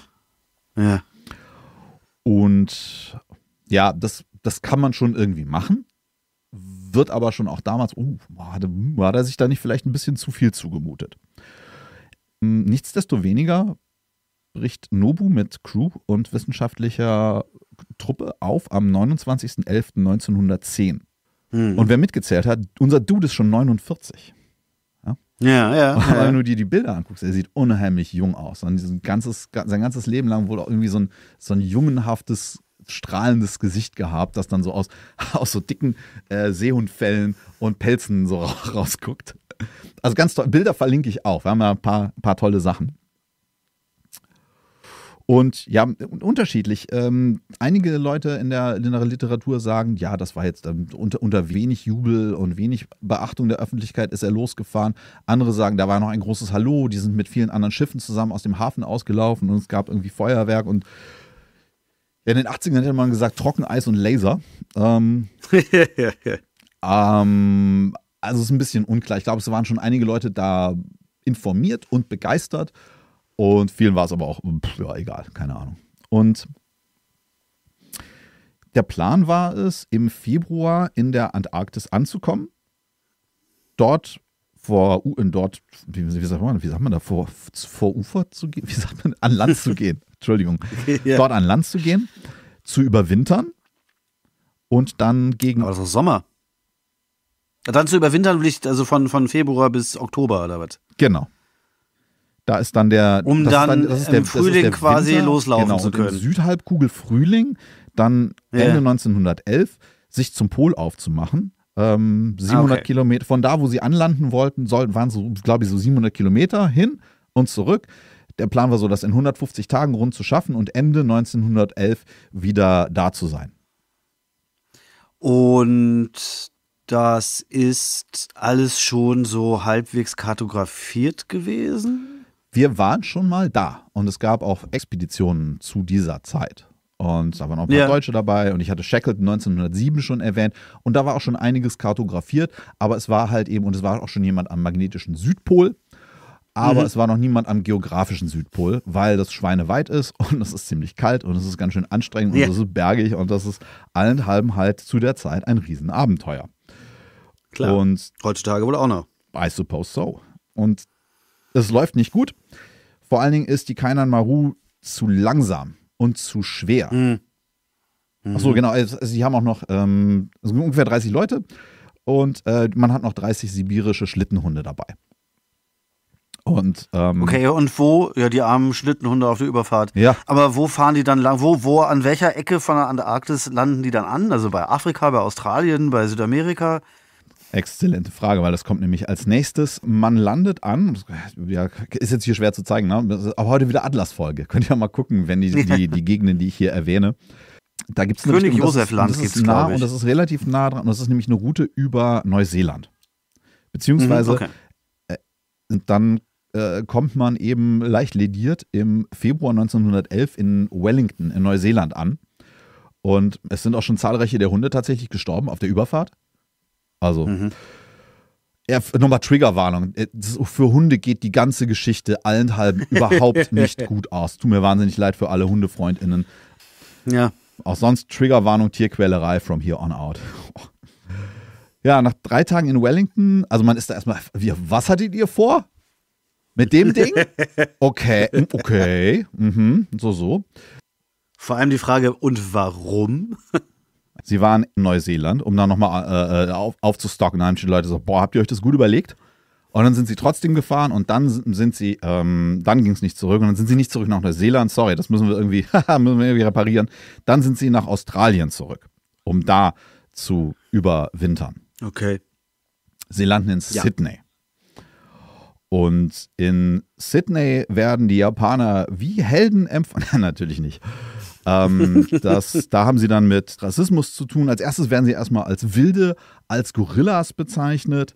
ja. Und ja, das, das kann man schon irgendwie machen. Wird aber schon auch damals, uh, hat, hat er sich da nicht vielleicht ein bisschen zu viel zugemutet. Hm, Nichtsdestoweniger bricht Nobu mit Crew und wissenschaftlicher Truppe auf am 29.11.1910. Und wer mitgezählt hat, unser Dude ist schon 49. Ja, ja. Aber ja. wenn du dir die Bilder anguckst, er sieht unheimlich jung aus. Und dieses ganzes, sein ganzes Leben lang wohl auch irgendwie so ein, so ein jungenhaftes, strahlendes Gesicht gehabt, das dann so aus, aus so dicken äh, Seehundfellen und Pelzen so ra- rausguckt. Also ganz toll. Bilder verlinke ich auch. Wir haben ja ein paar, paar tolle Sachen. Und ja, unterschiedlich. Ähm, einige Leute in der, in der Literatur sagen, ja, das war jetzt ähm, unter, unter wenig Jubel und wenig Beachtung der Öffentlichkeit ist er losgefahren. Andere sagen, da war noch ein großes Hallo, die sind mit vielen anderen Schiffen zusammen aus dem Hafen ausgelaufen und es gab irgendwie Feuerwerk und ja, in den 80ern hätte man gesagt Trockeneis und Laser. Ähm, ähm, also es ist ein bisschen unklar. Ich glaube, es waren schon einige Leute da informiert und begeistert. Und vielen war es aber auch, pff, ja, egal, keine Ahnung. Und der Plan war es, im Februar in der Antarktis anzukommen, dort vor, dort, wie, wie, sagt man, wie sagt man da, vor, vor Ufer zu gehen, wie sagt man, an Land zu gehen, Entschuldigung, Ja. dort an Land zu gehen, zu überwintern und dann gegen, Aber das ist doch Sommer. Dann zu überwintern also von, von Februar bis Oktober oder was? genau. Da ist dann der, Um das ist dann das ist im ist Frühling der quasi loslaufen genau, zu und im können. Südhalbkugel Frühling, dann. Ende 1911, sich zum Pol aufzumachen. Ähm, 700 Ah, okay. Kilometer, von da, wo sie anlanden wollten, sollten, waren so, glaube ich, so 700 Kilometer hin und zurück. Der Plan war so, das in 150 Tagen rund zu schaffen und Ende 1911 wieder da zu sein. Und das ist alles schon so halbwegs kartografiert gewesen? Wir waren schon mal da und es gab auch Expeditionen zu dieser Zeit. Und da waren auch ein paar Ja. Deutsche dabei und ich hatte Shackleton 1907 schon erwähnt und da war auch schon einiges kartografiert, aber es war halt eben, und es war auch schon jemand am magnetischen Südpol, aber es war noch niemand am geografischen Südpol, weil das schweineweit ist und es ist ziemlich kalt und es ist ganz schön anstrengend Ja. und es ist bergig und das ist allenthalben halt zu der Zeit ein Riesenabenteuer. Klar. Und Heutzutage wohl auch noch. I suppose so. Und es läuft nicht gut. Vor allen Dingen ist die Kainan Maru zu langsam und zu schwer. Mhm. Achso, genau. Also, sie haben auch noch ähm, sind ungefähr 30 Leute und äh, man hat noch 30 sibirische Schlittenhunde dabei. Und ähm, Okay, und wo? Ja, die armen Schlittenhunde auf der Überfahrt. Ja. Aber wo fahren die dann lang? Wo, wo, an welcher Ecke von der Antarktis landen die dann an? Also bei Afrika, bei Australien, bei Südamerika? Exzellente Frage, weil das kommt nämlich als nächstes. Man landet an, ja, ist jetzt hier schwer zu zeigen, ne? Aber heute wieder Atlas-Folge. Könnt ihr mal gucken, wenn die, die, die Gegenden, die ich hier erwähne. Da gibt es König Josef-Land das ist gibt's, nah und das ist relativ nah dran. Und das ist nämlich eine Route über Neuseeland. Beziehungsweise Mhm, okay. Und dann äh, kommt man eben leicht lediert im Februar 1911 in Wellington in Neuseeland an. Und es sind auch schon zahlreiche der Hunde tatsächlich gestorben auf der Überfahrt. Also, Mhm. ja, nochmal Triggerwarnung. Äh, Für Hunde geht die ganze Geschichte allenthalben überhaupt nicht gut aus. Tut mir wahnsinnig leid für alle HundefreundInnen. Ja. Auch sonst Triggerwarnung, Tierquälerei from here on out. Ja, nach drei Tagen in Wellington, also man ist da erstmal, wie, was hattet ihr vor? Mit dem Ding? Okay, okay, mhm, so, so. Vor allem die Frage, und warum? Sie waren in Neuseeland, um da nochmal äh, äh, auf, aufzustocken. Da haben die Leute so, boah, habt ihr euch das gut überlegt? Und dann sind sie trotzdem gefahren und dann sind sie, ähm, dann ging es nicht zurück und dann sind sie nicht zurück nach Neuseeland. Sorry, das müssen wir irgendwie, müssen wir irgendwie reparieren. Dann sind sie nach Australien zurück, um da zu überwintern. Okay. Sie landen in Ja. Sydney. Und in Sydney werden die Japaner wie Helden empfangen. Natürlich nicht. Ähm, das, da haben sie dann mit Rassismus zu tun. Als erstes werden sie erstmal als Wilde, als Gorillas bezeichnet.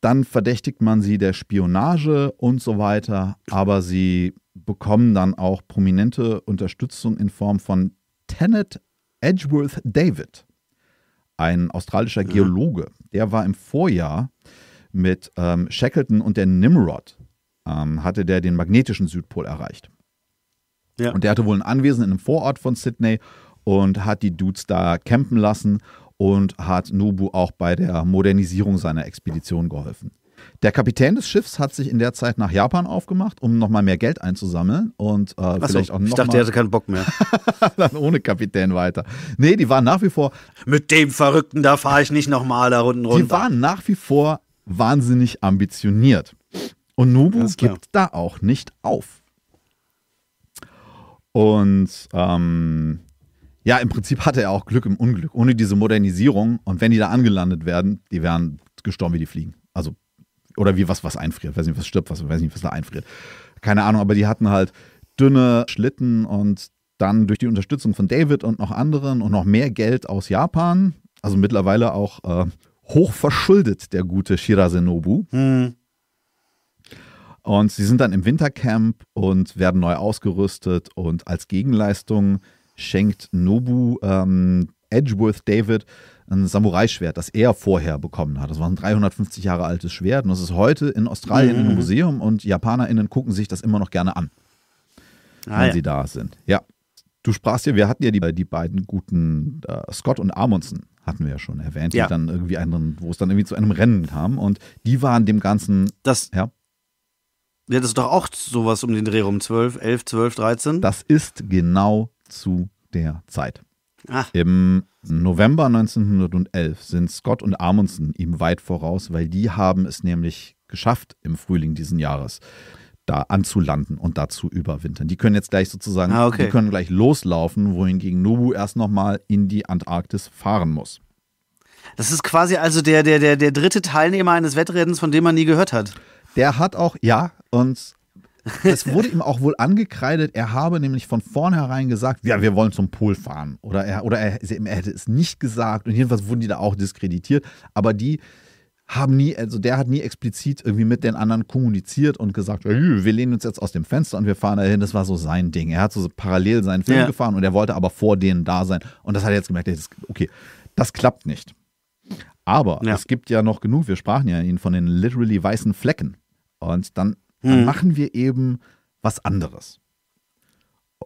Dann verdächtigt man sie der Spionage und so weiter. Aber sie bekommen dann auch prominente Unterstützung in Form von Tenet Edgeworth David, ein australischer Geologe. Der war im Vorjahr mit ähm, Shackleton und der Nimrod, ähm, hatte der den magnetischen Südpol erreicht. Ja. Und der hatte wohl ein Anwesen in einem Vorort von Sydney und hat die Dudes da campen lassen und hat Nobu auch bei der Modernisierung seiner Expedition geholfen. Der Kapitän des Schiffs hat sich in der Zeit nach Japan aufgemacht, um nochmal mehr Geld einzusammeln und äh, Achso, vielleicht auch ich noch dachte, mal er hatte keinen Bock mehr. dann ohne Kapitän weiter. Nee, die waren nach wie vor Mit dem Verrückten, da fahre ich nicht nochmal da unten Die runter. waren nach wie vor wahnsinnig ambitioniert. Und Nobu gibt da auch nicht auf. Und ähm, ja, im Prinzip hatte er auch Glück im Unglück. Ohne diese Modernisierung und wenn die da angelandet werden, die wären gestorben wie die Fliegen. Also, oder wie was, was einfriert. Weiß nicht, was stirbt, was, weiß nicht, was da einfriert. Keine Ahnung, aber die hatten halt dünne Schlitten und dann durch die Unterstützung von David und noch anderen und noch mehr Geld aus Japan, also mittlerweile auch äh, hoch verschuldet, der gute Shirase Nobu. Und sie sind dann im Wintercamp und werden neu ausgerüstet und als Gegenleistung schenkt Nobu ähm, Edgeworth David ein Samurai-Schwert, das er vorher bekommen hat. Das war ein 350 Jahre altes Schwert und das ist heute in Australien in einem Museum und JapanerInnen gucken sich das immer noch gerne an, Ah, wenn ja. sie da sind. Ja. Du sprachst ja, wir hatten ja die, die beiden guten äh, Scott und Amundsen, hatten wir ja schon erwähnt, die Ja. dann irgendwie einen, wo es dann irgendwie zu einem Rennen kam und die waren dem Ganzen, Das, ja, ja, das ist doch auch sowas um den Dreh rum. 12, 11, 12, 13. das ist genau zu der Zeit. Ah, Im November 1911 sind Scott und Amundsen ihm weit voraus, weil die haben es nämlich geschafft, im Frühling diesen Jahres da anzulanden und da zu überwintern. Die können jetzt gleich sozusagen, Ah, okay. die können gleich loslaufen, wohingegen Nobu erst nochmal in die Antarktis fahren muss. das ist quasi also der, der, der, der dritte Teilnehmer eines Wettrennens, von dem man nie gehört hat. Der hat auch, ja, und es wurde ihm auch wohl angekreidet, er habe nämlich von vornherein gesagt, ja, wir wollen zum Pol fahren. Oder er, oder er, er hätte es nicht gesagt und jedenfalls wurden die da auch diskreditiert. Aber die haben nie, also der hat nie explizit irgendwie mit den anderen kommuniziert und gesagt, wir lehnen uns jetzt aus dem Fenster und wir fahren dahin. Das war so sein Ding. Er hat so parallel seinen Film Ja. gefahren und er wollte aber vor denen da sein. Und das hat er jetzt gemerkt, das- okay, das klappt nicht. Aber Ja. es gibt ja noch genug, wir sprachen ja ihn von den literally weißen Flecken. Und dann, dann Hm. machen wir eben was anderes.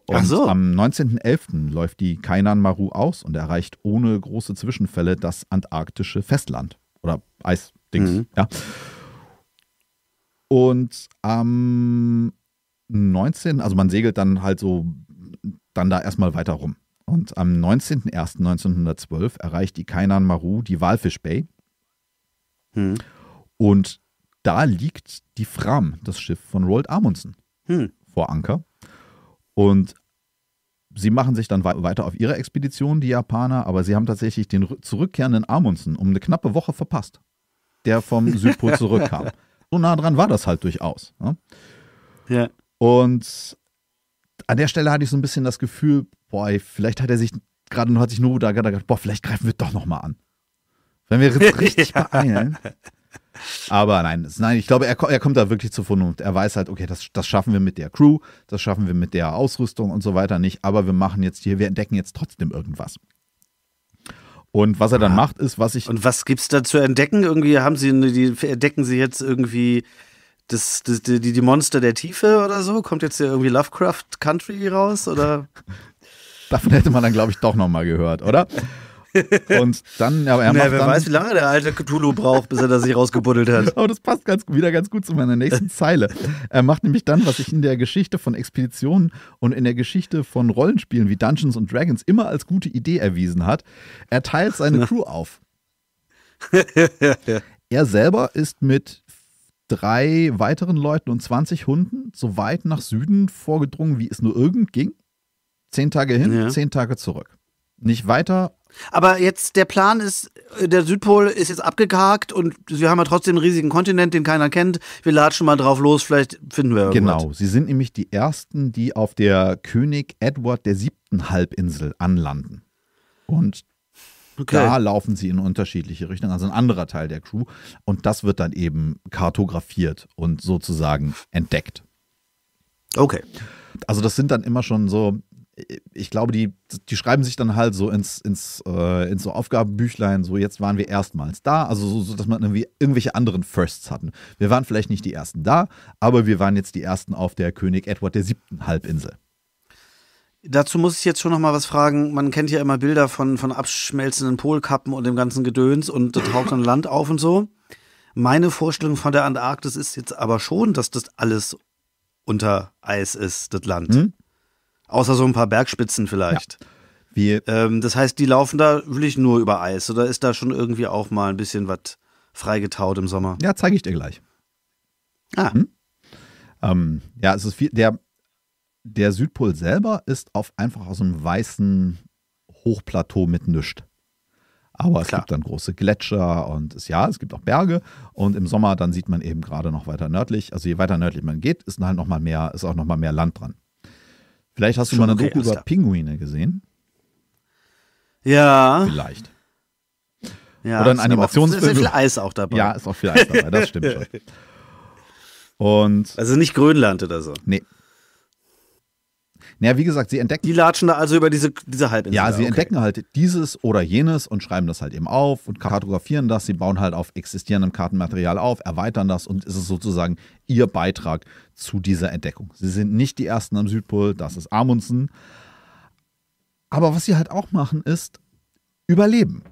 Und Ach so. am 19.11. läuft die Kainan Maru aus und erreicht ohne große Zwischenfälle das antarktische Festland. Oder Eisdings, Mhm. ja. Und am 19., also man segelt dann halt so dann da erstmal weiter rum. Und am 19.01.1912 erreicht die Kainan Maru die Walfish Bay. Hm. Und da liegt die Fram, das Schiff von Roald Amundsen, Hm. vor Anker. Und sie machen sich dann wei- weiter auf ihre Expedition, die Japaner, aber sie haben tatsächlich den rü- zurückkehrenden Amundsen um eine knappe Woche verpasst, der vom Südpol zurückkam. So nah dran war das halt durchaus. Ne? Ja. Und an der Stelle hatte ich so ein bisschen das Gefühl, boah, vielleicht hat er sich gerade hat sich nur da gedacht, boah, vielleicht greifen wir doch noch mal an. Wenn wir jetzt richtig beeilen. Aber nein, nein, ich glaube, er, er kommt da wirklich zur Vernunft. Er weiß halt, okay, das, das schaffen wir mit der Crew, das schaffen wir mit der Ausrüstung und so weiter nicht, aber wir machen jetzt hier, wir entdecken jetzt trotzdem irgendwas. Und was er dann macht, ist, was ich. Und was gibt's da zu entdecken? Irgendwie haben sie, die entdecken sie jetzt irgendwie das, das, die, die Monster der Tiefe oder so? Kommt jetzt hier irgendwie Lovecraft Country raus? Oder? Davon hätte man dann, glaube ich, doch nochmal gehört, oder? Und dann, aber er macht wer dann, weiß, wie lange der alte Cthulhu braucht, bis er das sich rausgebuddelt hat. Aber das passt ganz, wieder ganz gut zu meiner nächsten Zeile. Er macht nämlich dann, was ich in der Geschichte von Expeditionen und in der Geschichte von Rollenspielen wie Dungeons and Dragons immer als gute Idee erwiesen hat. Er teilt seine Crew auf. Er selber ist mit drei weiteren Leuten und 20 Hunden so weit nach Süden vorgedrungen, wie es nur irgend ging. Zehn Tage hin, Ja. zehn Tage zurück. Nicht weiter, Aber jetzt, der Plan ist, äh, der Südpol ist jetzt abgehakt und wir haben ja trotzdem einen riesigen Kontinent, den keiner kennt. Wir latschen mal drauf los, vielleicht finden wir irgendwas. Genau, sie sind nämlich die ersten, die auf der König Edward der siebten Halbinsel anlanden. Und Okay. da laufen sie in unterschiedliche Richtungen, also ein anderer Teil der Crew. Und das wird dann eben kartografiert und sozusagen entdeckt. Okay. Also das sind dann immer schon so, ich glaube, die, die schreiben sich dann halt so ins, ins, äh, ins so Aufgabenbüchlein, so jetzt waren wir erstmals da, also so, so, dass man irgendwie irgendwelche anderen Firsts hatten. Wir waren vielleicht nicht die ersten da, aber wir waren jetzt die ersten auf der König Edward der siebten Halbinsel. Dazu muss ich jetzt schon noch mal was fragen. Man kennt ja immer Bilder von, von abschmelzenden Polkappen und dem ganzen Gedöns und da taucht dann Land auf und so. Meine Vorstellung von der Antarktis ist jetzt aber schon, dass das alles unter Eis ist, das Land. Hm? Außer so ein paar Bergspitzen vielleicht. Wir, Ähm, das heißt, die laufen da wirklich nur über Eis oder ist da schon irgendwie auch mal ein bisschen was freigetaut im Sommer? ja, zeige ich dir gleich. Ah, Ähm, ja, es ist viel, der, der Südpol selber ist auf einfach aus einem weißen Hochplateau mit nischt. Aber es Klar. gibt dann große Gletscher und es, ja, es gibt auch Berge und im Sommer dann sieht man eben gerade noch weiter nördlich, also je weiter nördlich man geht, ist halt noch mal mehr, ist auch noch mal mehr Land dran. Vielleicht hast du Schon mal eine okay, Doku über. Pinguine gesehen. ja. Vielleicht. ja. Oder ein ist Animationsfilm. Sehr viel Eis auch dabei. Ja, ist auch viel Eis dabei, das stimmt schon. Und Also nicht Grönland oder so. Nee. Naja, wie gesagt, sie entdecken Die latschen da also über diese, diese Halbinsel. Ja, sie okay. entdecken halt dieses oder jenes und schreiben das halt eben auf und kartografieren das. Sie bauen halt auf existierendem Kartenmaterial auf, erweitern das und es ist sozusagen ihr Beitrag zu dieser Entdeckung. Sie sind nicht die Ersten am Südpol, das ist Amundsen. Aber was sie halt auch machen, ist überleben.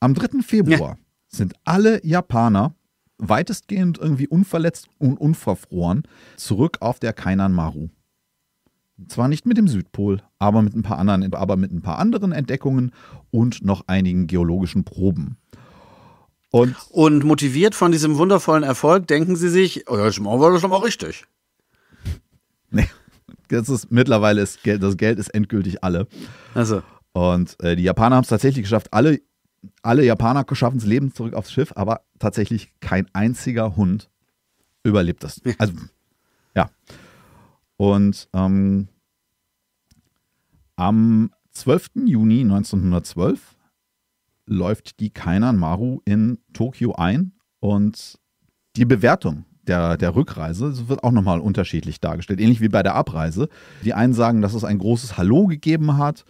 Am 3. Februar sind alle Japaner weitestgehend irgendwie unverletzt und unverfroren zurück auf der Kainan Maru. Zwar nicht mit dem Südpol, aber mit ein paar anderen, aber mit ein paar anderen Entdeckungen und noch einigen geologischen Proben. Und Und motiviert von diesem wundervollen Erfolg denken sie sich, oh, jetzt machen wir das schon mal richtig. nee, das ist mittlerweile ist Geld, das Geld ist endgültig alle. Also, Und äh, die Japaner haben es tatsächlich geschafft. Alle, alle Japaner schaffen es Leben zurück aufs Schiff, aber tatsächlich kein einziger Hund überlebt das. Also, ja. Und ähm, am 12. Juni 1912 läuft die Kainan Maru in Tokio ein und die Bewertung der, der Rückreise wird auch nochmal unterschiedlich dargestellt, ähnlich wie bei der Abreise. Die einen sagen, dass es ein großes Hallo gegeben hat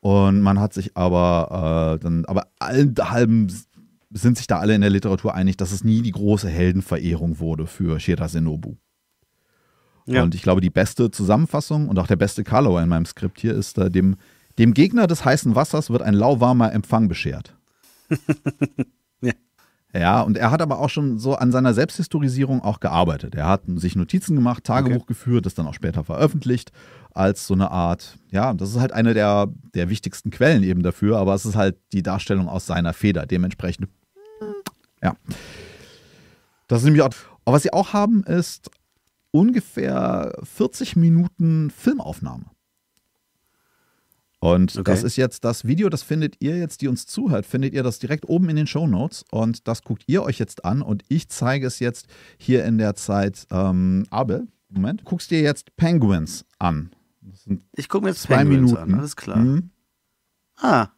und man hat sich aber äh, dann, aber allen halben sind sich da alle in der Literatur einig, dass es nie die große Heldenverehrung wurde für Shirasenobu. Ja. Und ich glaube, die beste Zusammenfassung und auch der beste Color in meinem Skript hier ist, äh, dem, dem Gegner des heißen Wassers wird ein lauwarmer Empfang beschert. Ja. Ja, und er hat aber auch schon so an seiner Selbsthistorisierung auch gearbeitet. Er hat sich Notizen gemacht, Tagebuch geführt, das dann auch später veröffentlicht, als so eine Art, ja, das ist halt eine der, der wichtigsten Quellen eben dafür, aber es ist halt die Darstellung aus seiner Feder. Dementsprechend, ja. Das ist nämlich auch, aber was sie auch haben, ist ungefähr 40 Minuten Filmaufnahme. Und Okay. das ist jetzt das Video, das findet ihr jetzt, die uns zuhört, findet ihr das direkt oben in den Show Notes und das guckt ihr euch jetzt an und ich zeige es jetzt hier in der Zeit. Ähm, Abel, Moment, guckst dir jetzt Penguins an. Ich gucke mir jetzt zwei Penguins Minuten. an, alles klar. Mhm. Ah.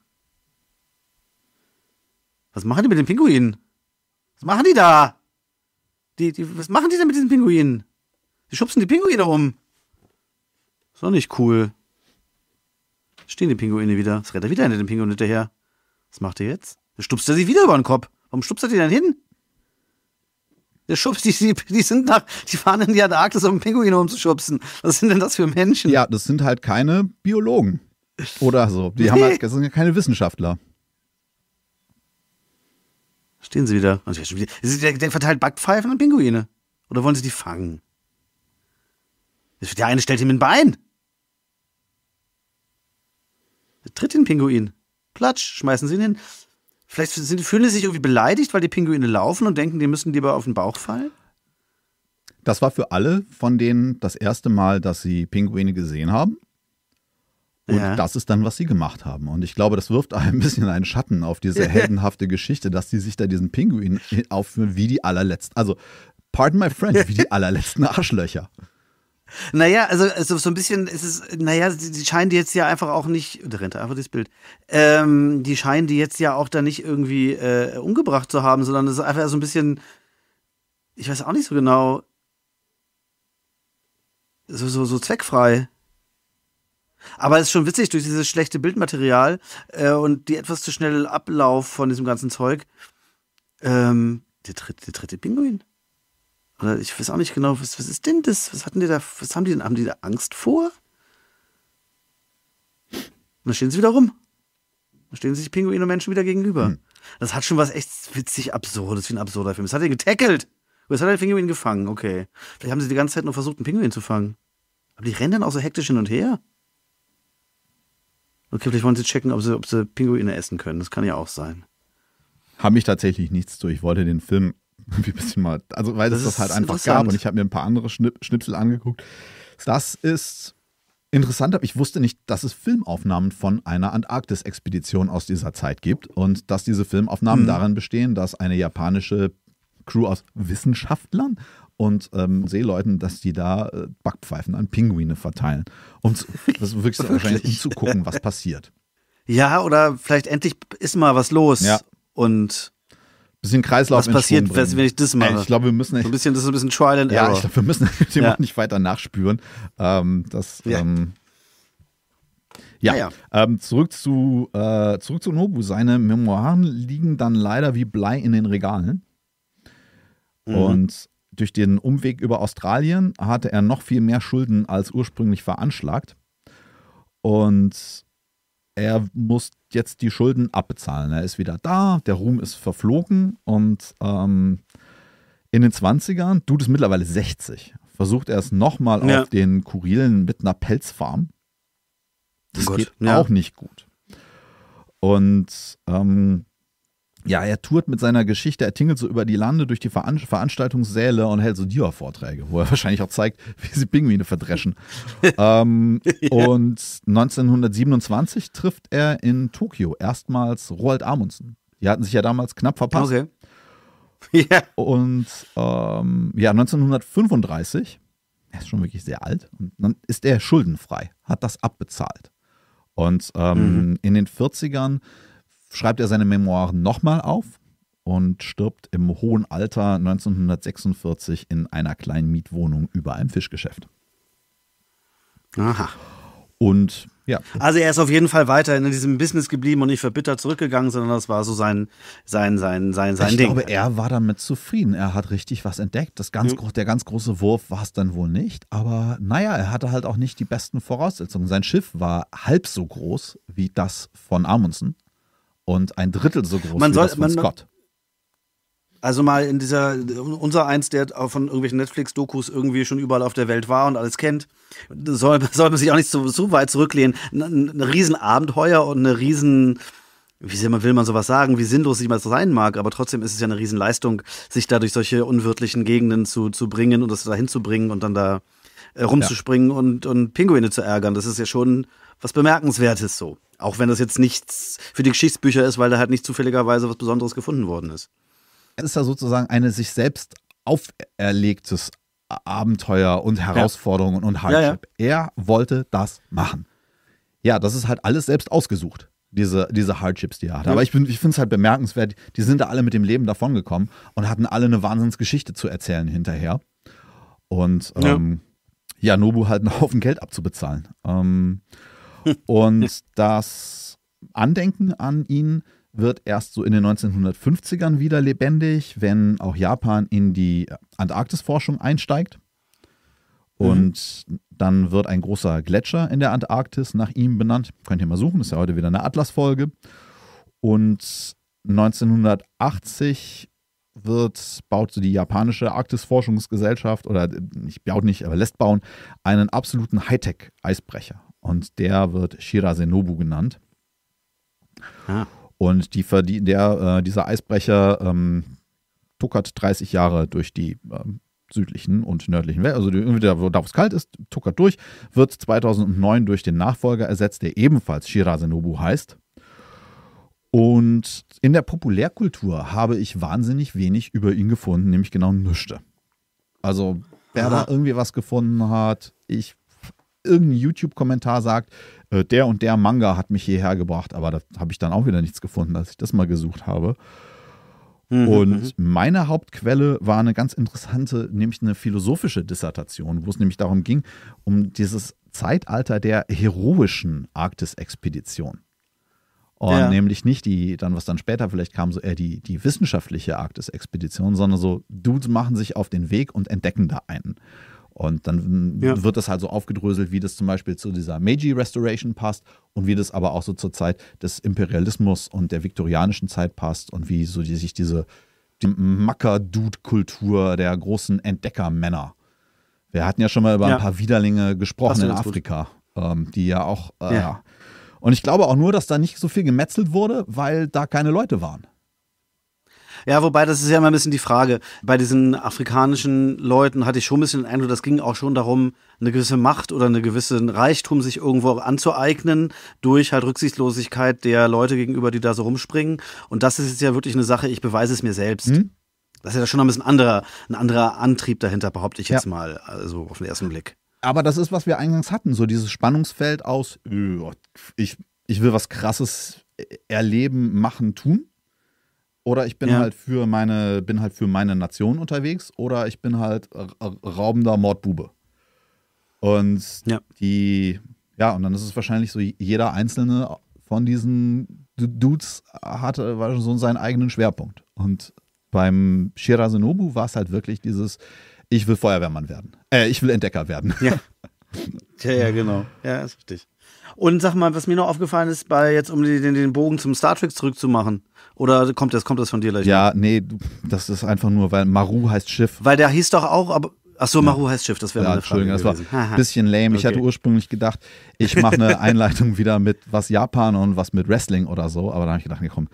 Was machen die mit den Pinguinen? Was machen die da? Die, die, was machen die denn mit diesen Pinguinen? Die schubsen die Pinguine um. Ist doch nicht cool. Stehen die Pinguine wieder. Jetzt rennt er wieder hinter den Pinguinen hinterher. Was macht er jetzt? Der stupst er sie wieder über den Kopf. Warum stupst er die denn hin? Der schubst die, die, die sind nach, die fahren in die Antarktis, um Pinguine umzuschubsen. Was sind denn das für Menschen? Ja, das sind halt keine Biologen oder so. Die haben halt, das sind ja keine Wissenschaftler. Stehen sie wieder. Wieder- Der, der verteilt Backpfeifen an Pinguine. Oder wollen sie die fangen? Der eine stellt ihm ein Bein. Tritt den Pinguin. Platsch, schmeißen sie ihn hin. Vielleicht sind, fühlen sie sich irgendwie beleidigt, weil die Pinguine laufen und denken, die müssen lieber auf den Bauch fallen. Das war für alle von denen das erste Mal, dass sie Pinguine gesehen haben. Und Ja. das ist dann, was sie gemacht haben. Und ich glaube, das wirft ein bisschen einen Schatten auf diese heldenhafte Geschichte, dass die sich da diesen Pinguin aufführen wie die allerletzten. Also, pardon my French, wie die allerletzten Arschlöcher. Naja, also, also so ein bisschen ist es, naja, die, scheinen die jetzt ja einfach auch nicht, da rennt einfach das Bild, ähm, die scheinen die jetzt ja auch da nicht irgendwie äh, umgebracht zu haben, sondern es ist einfach so ein bisschen, ich weiß auch nicht so genau, so, so, so zweckfrei. Aber es ist schon witzig, durch dieses schlechte Bildmaterial äh, und die etwas zu schnelle Ablauf von diesem ganzen Zeug, ähm, der dritte, der dritte Pinguin. Oder ich weiß auch nicht genau, was, was ist denn das? Was hatten die da, was haben die denn? Haben die da Angst vor? Und dann stehen sie wieder rum. Dann stehen sich Pinguine und Menschen wieder gegenüber. Das hat schon was echt witzig Absurdes, wie ein absurder Film. Das hat er getackelt. Jetzt hat er den Pinguin gefangen, okay. Vielleicht haben sie die ganze Zeit nur versucht, einen Pinguin zu fangen. Aber die rennen dann auch so hektisch hin und her. Okay, vielleicht wollen sie checken, ob sie, ob sie Pinguine essen können. Das kann ja auch sein. Habe mich tatsächlich nichts zu. Ich wollte den Film irgendwie ein bisschen mal, also weil es Das halt einfach gab und ich habe mir ein paar andere Schnipp, Schnipsel angeguckt. Das ist interessant, aber ich wusste nicht, dass es Filmaufnahmen von einer Antarktis-Expedition aus dieser Zeit gibt und dass diese Filmaufnahmen darin bestehen, dass eine japanische Crew aus Wissenschaftlern und ähm, Seeleuten, dass die da äh, Backpfeifen an Pinguine verteilen. Um zu, das wirklich, so wahrscheinlich, um zu gucken, was passiert. Ja, oder vielleicht endlich ist mal was los. Ja. Und Bisschen Kreislauf Was passiert, wenn ich das mache? Ich glaube, wir müssen so ein bisschen, das ist ein bisschen Trial and Ja, Error. ich glaube, wir müssen dem Ja. nicht weiter nachspüren. Ähm, das, Ja. ähm, Ja, Ah ja. Ähm, zurück, zu, äh, zurück zu Nobu. Seine Memoiren liegen dann leider wie Blei in den Regalen. Mhm. Und durch den Umweg über Australien hatte er noch viel mehr Schulden als ursprünglich veranschlagt. Und er muss jetzt die Schulden abbezahlen. Er ist wieder da, der Ruhm ist verflogen und ähm, in den 20ern, Dude ist mittlerweile 60, versucht er es nochmal Ja. auf den Kurilen mit einer Pelzfarm. Das Gott, geht ja. auch nicht gut. Und ähm, ja, er tourt mit seiner Geschichte, er tingelt so über die Lande durch die Veran Veranstaltungssäle und hält so Dia-Vorträge, wo er wahrscheinlich auch zeigt, wie sie Pinguine verdreschen. ähm, Und 1927 trifft er in Tokio erstmals Roald Amundsen. Die hatten sich ja damals knapp verpasst. Okay. Ja. Und ähm, ja, 1935, er ist schon wirklich sehr alt, und dann ist er schuldenfrei, hat das abbezahlt. Und ähm, in den 40ern schreibt er seine Memoiren nochmal auf und stirbt im hohen Alter 1946 in einer kleinen Mietwohnung über einem Fischgeschäft. Aha. Und ja, Also er ist auf jeden Fall weiter in diesem Business geblieben und nicht verbittert zurückgegangen, sondern das war so sein, sein, sein, sein, sein ich Ding. glaube, er war damit zufrieden. Er hat richtig was entdeckt. Das ganz, gro- Der ganz große Wurf war es dann wohl nicht. Aber naja, er hatte halt auch nicht die besten Voraussetzungen. Sein Schiff war halb so groß wie das von Amundsen und ein Drittel so groß Man wie soll- das von man- Scott. Also mal in dieser, unser eins, der von irgendwelchen Netflix-Dokus irgendwie schon überall auf der Welt war und alles kennt, soll, soll man sich auch nicht so, so weit zurücklehnen. Ein, ein Riesenabenteuer und eine Riesen, wie man, will man sowas sagen, wie sinnlos sich mal sein mag, aber trotzdem ist es ja eine Riesenleistung, sich da durch solche unwirtlichen Gegenden zu, zu bringen und das da hinzubringen und dann da äh, rumzuspringen und, und Pinguine zu ärgern. Das ist ja schon was Bemerkenswertes so. Auch wenn das jetzt nichts für die Geschichtsbücher ist, weil da halt nicht zufälligerweise was Besonderes gefunden worden ist. Es ist ja sozusagen eine sich selbst auferlegtes Abenteuer und Herausforderungen und Hardship. Er wollte das machen. Ja, das ist halt alles selbst ausgesucht, diese, diese Hardships, die er hatte. Aber ich, bin- ich finde es halt bemerkenswert, die sind da alle mit dem Leben davongekommen und hatten alle eine Wahnsinnsgeschichte zu erzählen hinterher. Und Ja. ähm, ja, Nobu halt einen Haufen Geld abzubezahlen. Ähm, und das Andenken an ihn wird erst so in den 1950ern wieder lebendig, wenn auch Japan in die Antarktisforschung einsteigt. Und dann wird ein großer Gletscher in der Antarktis nach ihm benannt. Könnt ihr mal suchen, ist ja heute wieder eine Atlas-Folge. Und 1980 wird, baut so die japanische Arktisforschungsgesellschaft, oder nicht baut nicht, aber lässt bauen, einen absoluten Hightech-Eisbrecher. Und der wird Shirase Nobu genannt. Ah. Und die, der, äh, dieser Eisbrecher ähm, tuckert 30 Jahre durch die ähm, südlichen und nördlichen Welt, also da, wo es kalt ist, tuckert durch, wird 2009 durch den Nachfolger ersetzt, der ebenfalls Shirase Nobu heißt. Und in der Populärkultur habe ich wahnsinnig wenig über ihn gefunden, nämlich genau nüchte. Also, wer Aha. da irgendwie was gefunden hat, ich irgendein YouTube-Kommentar sagt, äh, der und der Manga hat mich hierher gebracht, aber da habe ich dann auch wieder nichts gefunden, als ich das mal gesucht habe. Mhm, Und meine Hauptquelle war eine ganz interessante, nämlich eine philosophische Dissertation, wo es nämlich darum ging, um dieses Zeitalter der heroischen Arktis-Expedition. Und Ja. nämlich nicht die, dann, was dann später vielleicht kam, so eher die, die wissenschaftliche Arktis-Expedition, sondern so Dudes machen sich auf den Weg und entdecken da einen. Und dann mm, Ja. wird das halt so aufgedröselt, wie das zum Beispiel zu dieser Meiji Restoration passt und wie das aber auch so zur Zeit des Imperialismus und der viktorianischen Zeit passt und wie so die, sich diese die Macker-Dude-Kultur der großen Entdeckermänner. Wir hatten ja schon mal über Ja. ein paar Widerlinge gesprochen in. Afrika, ähm, die ja auch, äh, ja. Und ich glaube auch nur, dass da nicht so viel gemetzelt wurde, weil da keine Leute waren. Ja, wobei, das ist ja immer ein bisschen die Frage. Bei diesen afrikanischen Leuten hatte ich schon ein bisschen den Eindruck, das ging auch schon darum, eine gewisse Macht oder eine gewisse Reichtum sich irgendwo anzueignen durch halt Rücksichtslosigkeit der Leute gegenüber, die da so rumspringen. Und das ist jetzt ja wirklich eine Sache, ich beweise es mir selbst. Hm? Das ist ja schon noch ein bisschen anderer, ein anderer Antrieb dahinter, behaupte ich jetzt Ja. mal, also auf den ersten Blick. Aber das ist, was wir eingangs hatten, so dieses Spannungsfeld aus, äh, ich, ich will was Krasses erleben, machen, tun. Oder ich bin Ja. halt für meine, bin halt für meine Nation unterwegs, oder ich bin halt raubender Mordbube. Und Ja. die, Ja, und dann ist es wahrscheinlich so, jeder einzelne von diesen Du- Dudes hatte war so seinen eigenen Schwerpunkt. Und beim Shirazunobu war es halt wirklich dieses, ich will Feuerwehrmann werden. Äh, ich will Entdecker werden. Ja. Ja, ja, genau. Ja, ist richtig. Und sag mal, was mir noch aufgefallen ist, bei jetzt, um den, den Bogen zum Star Trek zurückzumachen. Oder kommt das, kommt das von dir gleich? Ja, nee, das ist einfach nur, weil Maru heißt Schiff. Weil der hieß doch auch, aber. Ach so, Maru heißt Schiff, das wäre Ja, meine Frage Entschuldigung, das war gewesen. ein bisschen lame. Ich Okay. hatte ursprünglich gedacht, ich mache eine Einleitung wieder mit was Japan und was mit Wrestling oder so. Aber da habe ich gedacht, nee, komm,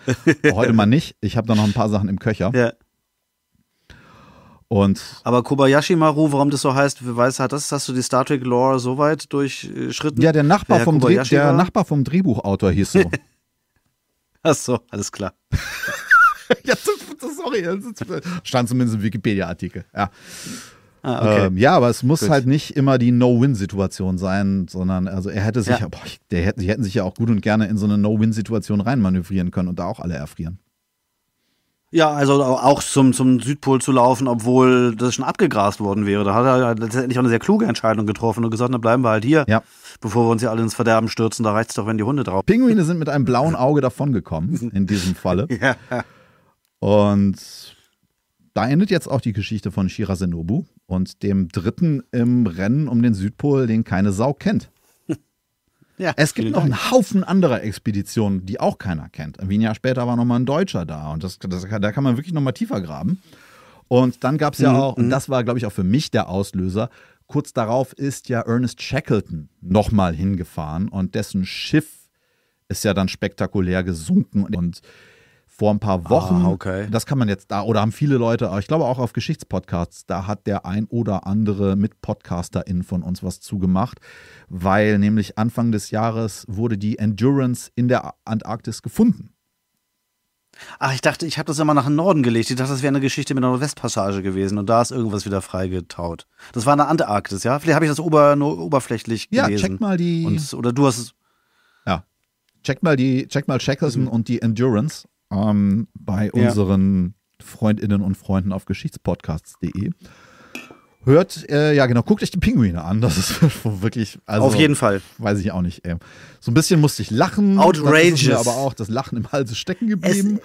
heute mal nicht. Ich habe da noch ein paar Sachen im Köcher. Ja. Und Aber Kobayashi Maru, warum das so heißt, wer weiß, hat das, hast du die Star Trek Lore so weit durchschritten? ja, der Nachbar, vom, Dreh, der? Nachbar vom Drehbuchautor hieß so. Ach so, alles klar. ja, sorry, stand zumindest im Wikipedia-Artikel. Ja. Ah, okay. Ähm, ja, aber es muss Gut. halt nicht immer die No-Win-Situation sein, sondern also er hätte sich, Ja. boah, der sie hätten sich ja auch gut und gerne in so eine No-Win-Situation reinmanövrieren können und da auch alle erfrieren. Ja, also auch zum, zum Südpol zu laufen, obwohl das schon abgegrast worden wäre. Da hat er letztendlich auch eine sehr kluge Entscheidung getroffen und gesagt, na bleiben wir halt hier, Ja. bevor wir uns hier alle ins Verderben stürzen. Da reicht's doch, wenn die Hunde drauf. Pinguine sind mit einem blauen Auge davongekommen, in diesem Falle. Ja. Und da endet jetzt auch die Geschichte von Shirazen und dem Dritten im Rennen um den Südpol, den keine Sau kennt. Ja Es gibt noch Dank. einen Haufen anderer Expeditionen, die auch keiner kennt. Wie ein Jahr später war nochmal ein Deutscher da und das, das, da kann man wirklich nochmal tiefer graben. Und dann gab es ja Mhm, auch, und das war, glaube ich, auch für mich der Auslöser, kurz darauf ist ja Ernest Shackleton nochmal hingefahren und dessen Schiff ist ja dann spektakulär gesunken. Und vor ein paar Wochen, Ah, okay. das kann man jetzt da, oder haben viele Leute, ich glaube auch auf Geschichtspodcasts, da hat der ein oder andere Mitpodcasterin von uns was zugemacht, weil nämlich Anfang des Jahres wurde die Endurance in der Antarktis gefunden. Ach, ich dachte, ich habe das immer nach dem Norden gelegt. Ich dachte, das wäre eine Geschichte mit einer Nordwestpassage gewesen und da ist irgendwas wieder freigetaut. Das war eine Antarktis, ja? Vielleicht habe ich das ober, nur oberflächlich Ja, gelesen. check mal die, Und, oder du hast es. ja, check mal die, check mal Shackleton und die Endurance ähm, bei Ja. unseren Freundinnen und Freunden auf geschichtspodcasts.de. Hört, äh, ja genau, guckt euch die Pinguine an. Das ist wirklich, also, Auf jeden Fall. weiß ich auch nicht. Ey. So ein bisschen musste ich lachen. Outrageous. Es aber auch das Lachen im Halse stecken geblieben.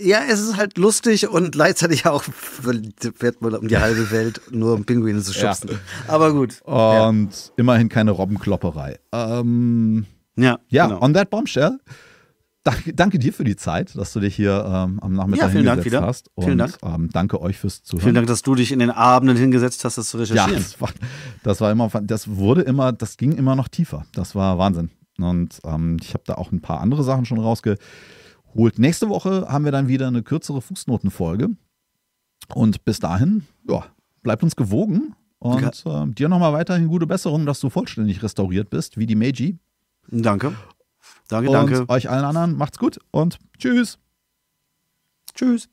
Ja, es ist halt lustig und gleichzeitig auch fährt man um die halbe Welt, nur um Pinguine zu Ja. schubsen. Aber gut. ja. Und immerhin keine Robbenklopperei. Ähm, Ja, ja, genau. on that bombshell. Danke, danke dir für die Zeit, dass du dich hier ähm, am Nachmittag Ja, vielen Dank hingesetzt wieder. hast. Und Vielen Dank. Ähm, danke euch fürs Zuhören. Vielen Dank, dass du dich in den Abenden hingesetzt hast, das zu Ja, recherchieren. das war, das war immer, das wurde immer, das ging immer noch tiefer. Das war Wahnsinn. Und ähm, ich habe da auch ein paar andere Sachen schon rausgeholt. Nächste Woche haben wir dann wieder eine kürzere Fußnotenfolge. Und bis dahin, ja, bleibt uns gewogen. Und ähm, dir nochmal weiterhin gute Besserung, dass du vollständig restauriert bist, wie die Meiji. Danke. Danke, Und danke. euch allen anderen macht's gut und tschüss. Tschüss.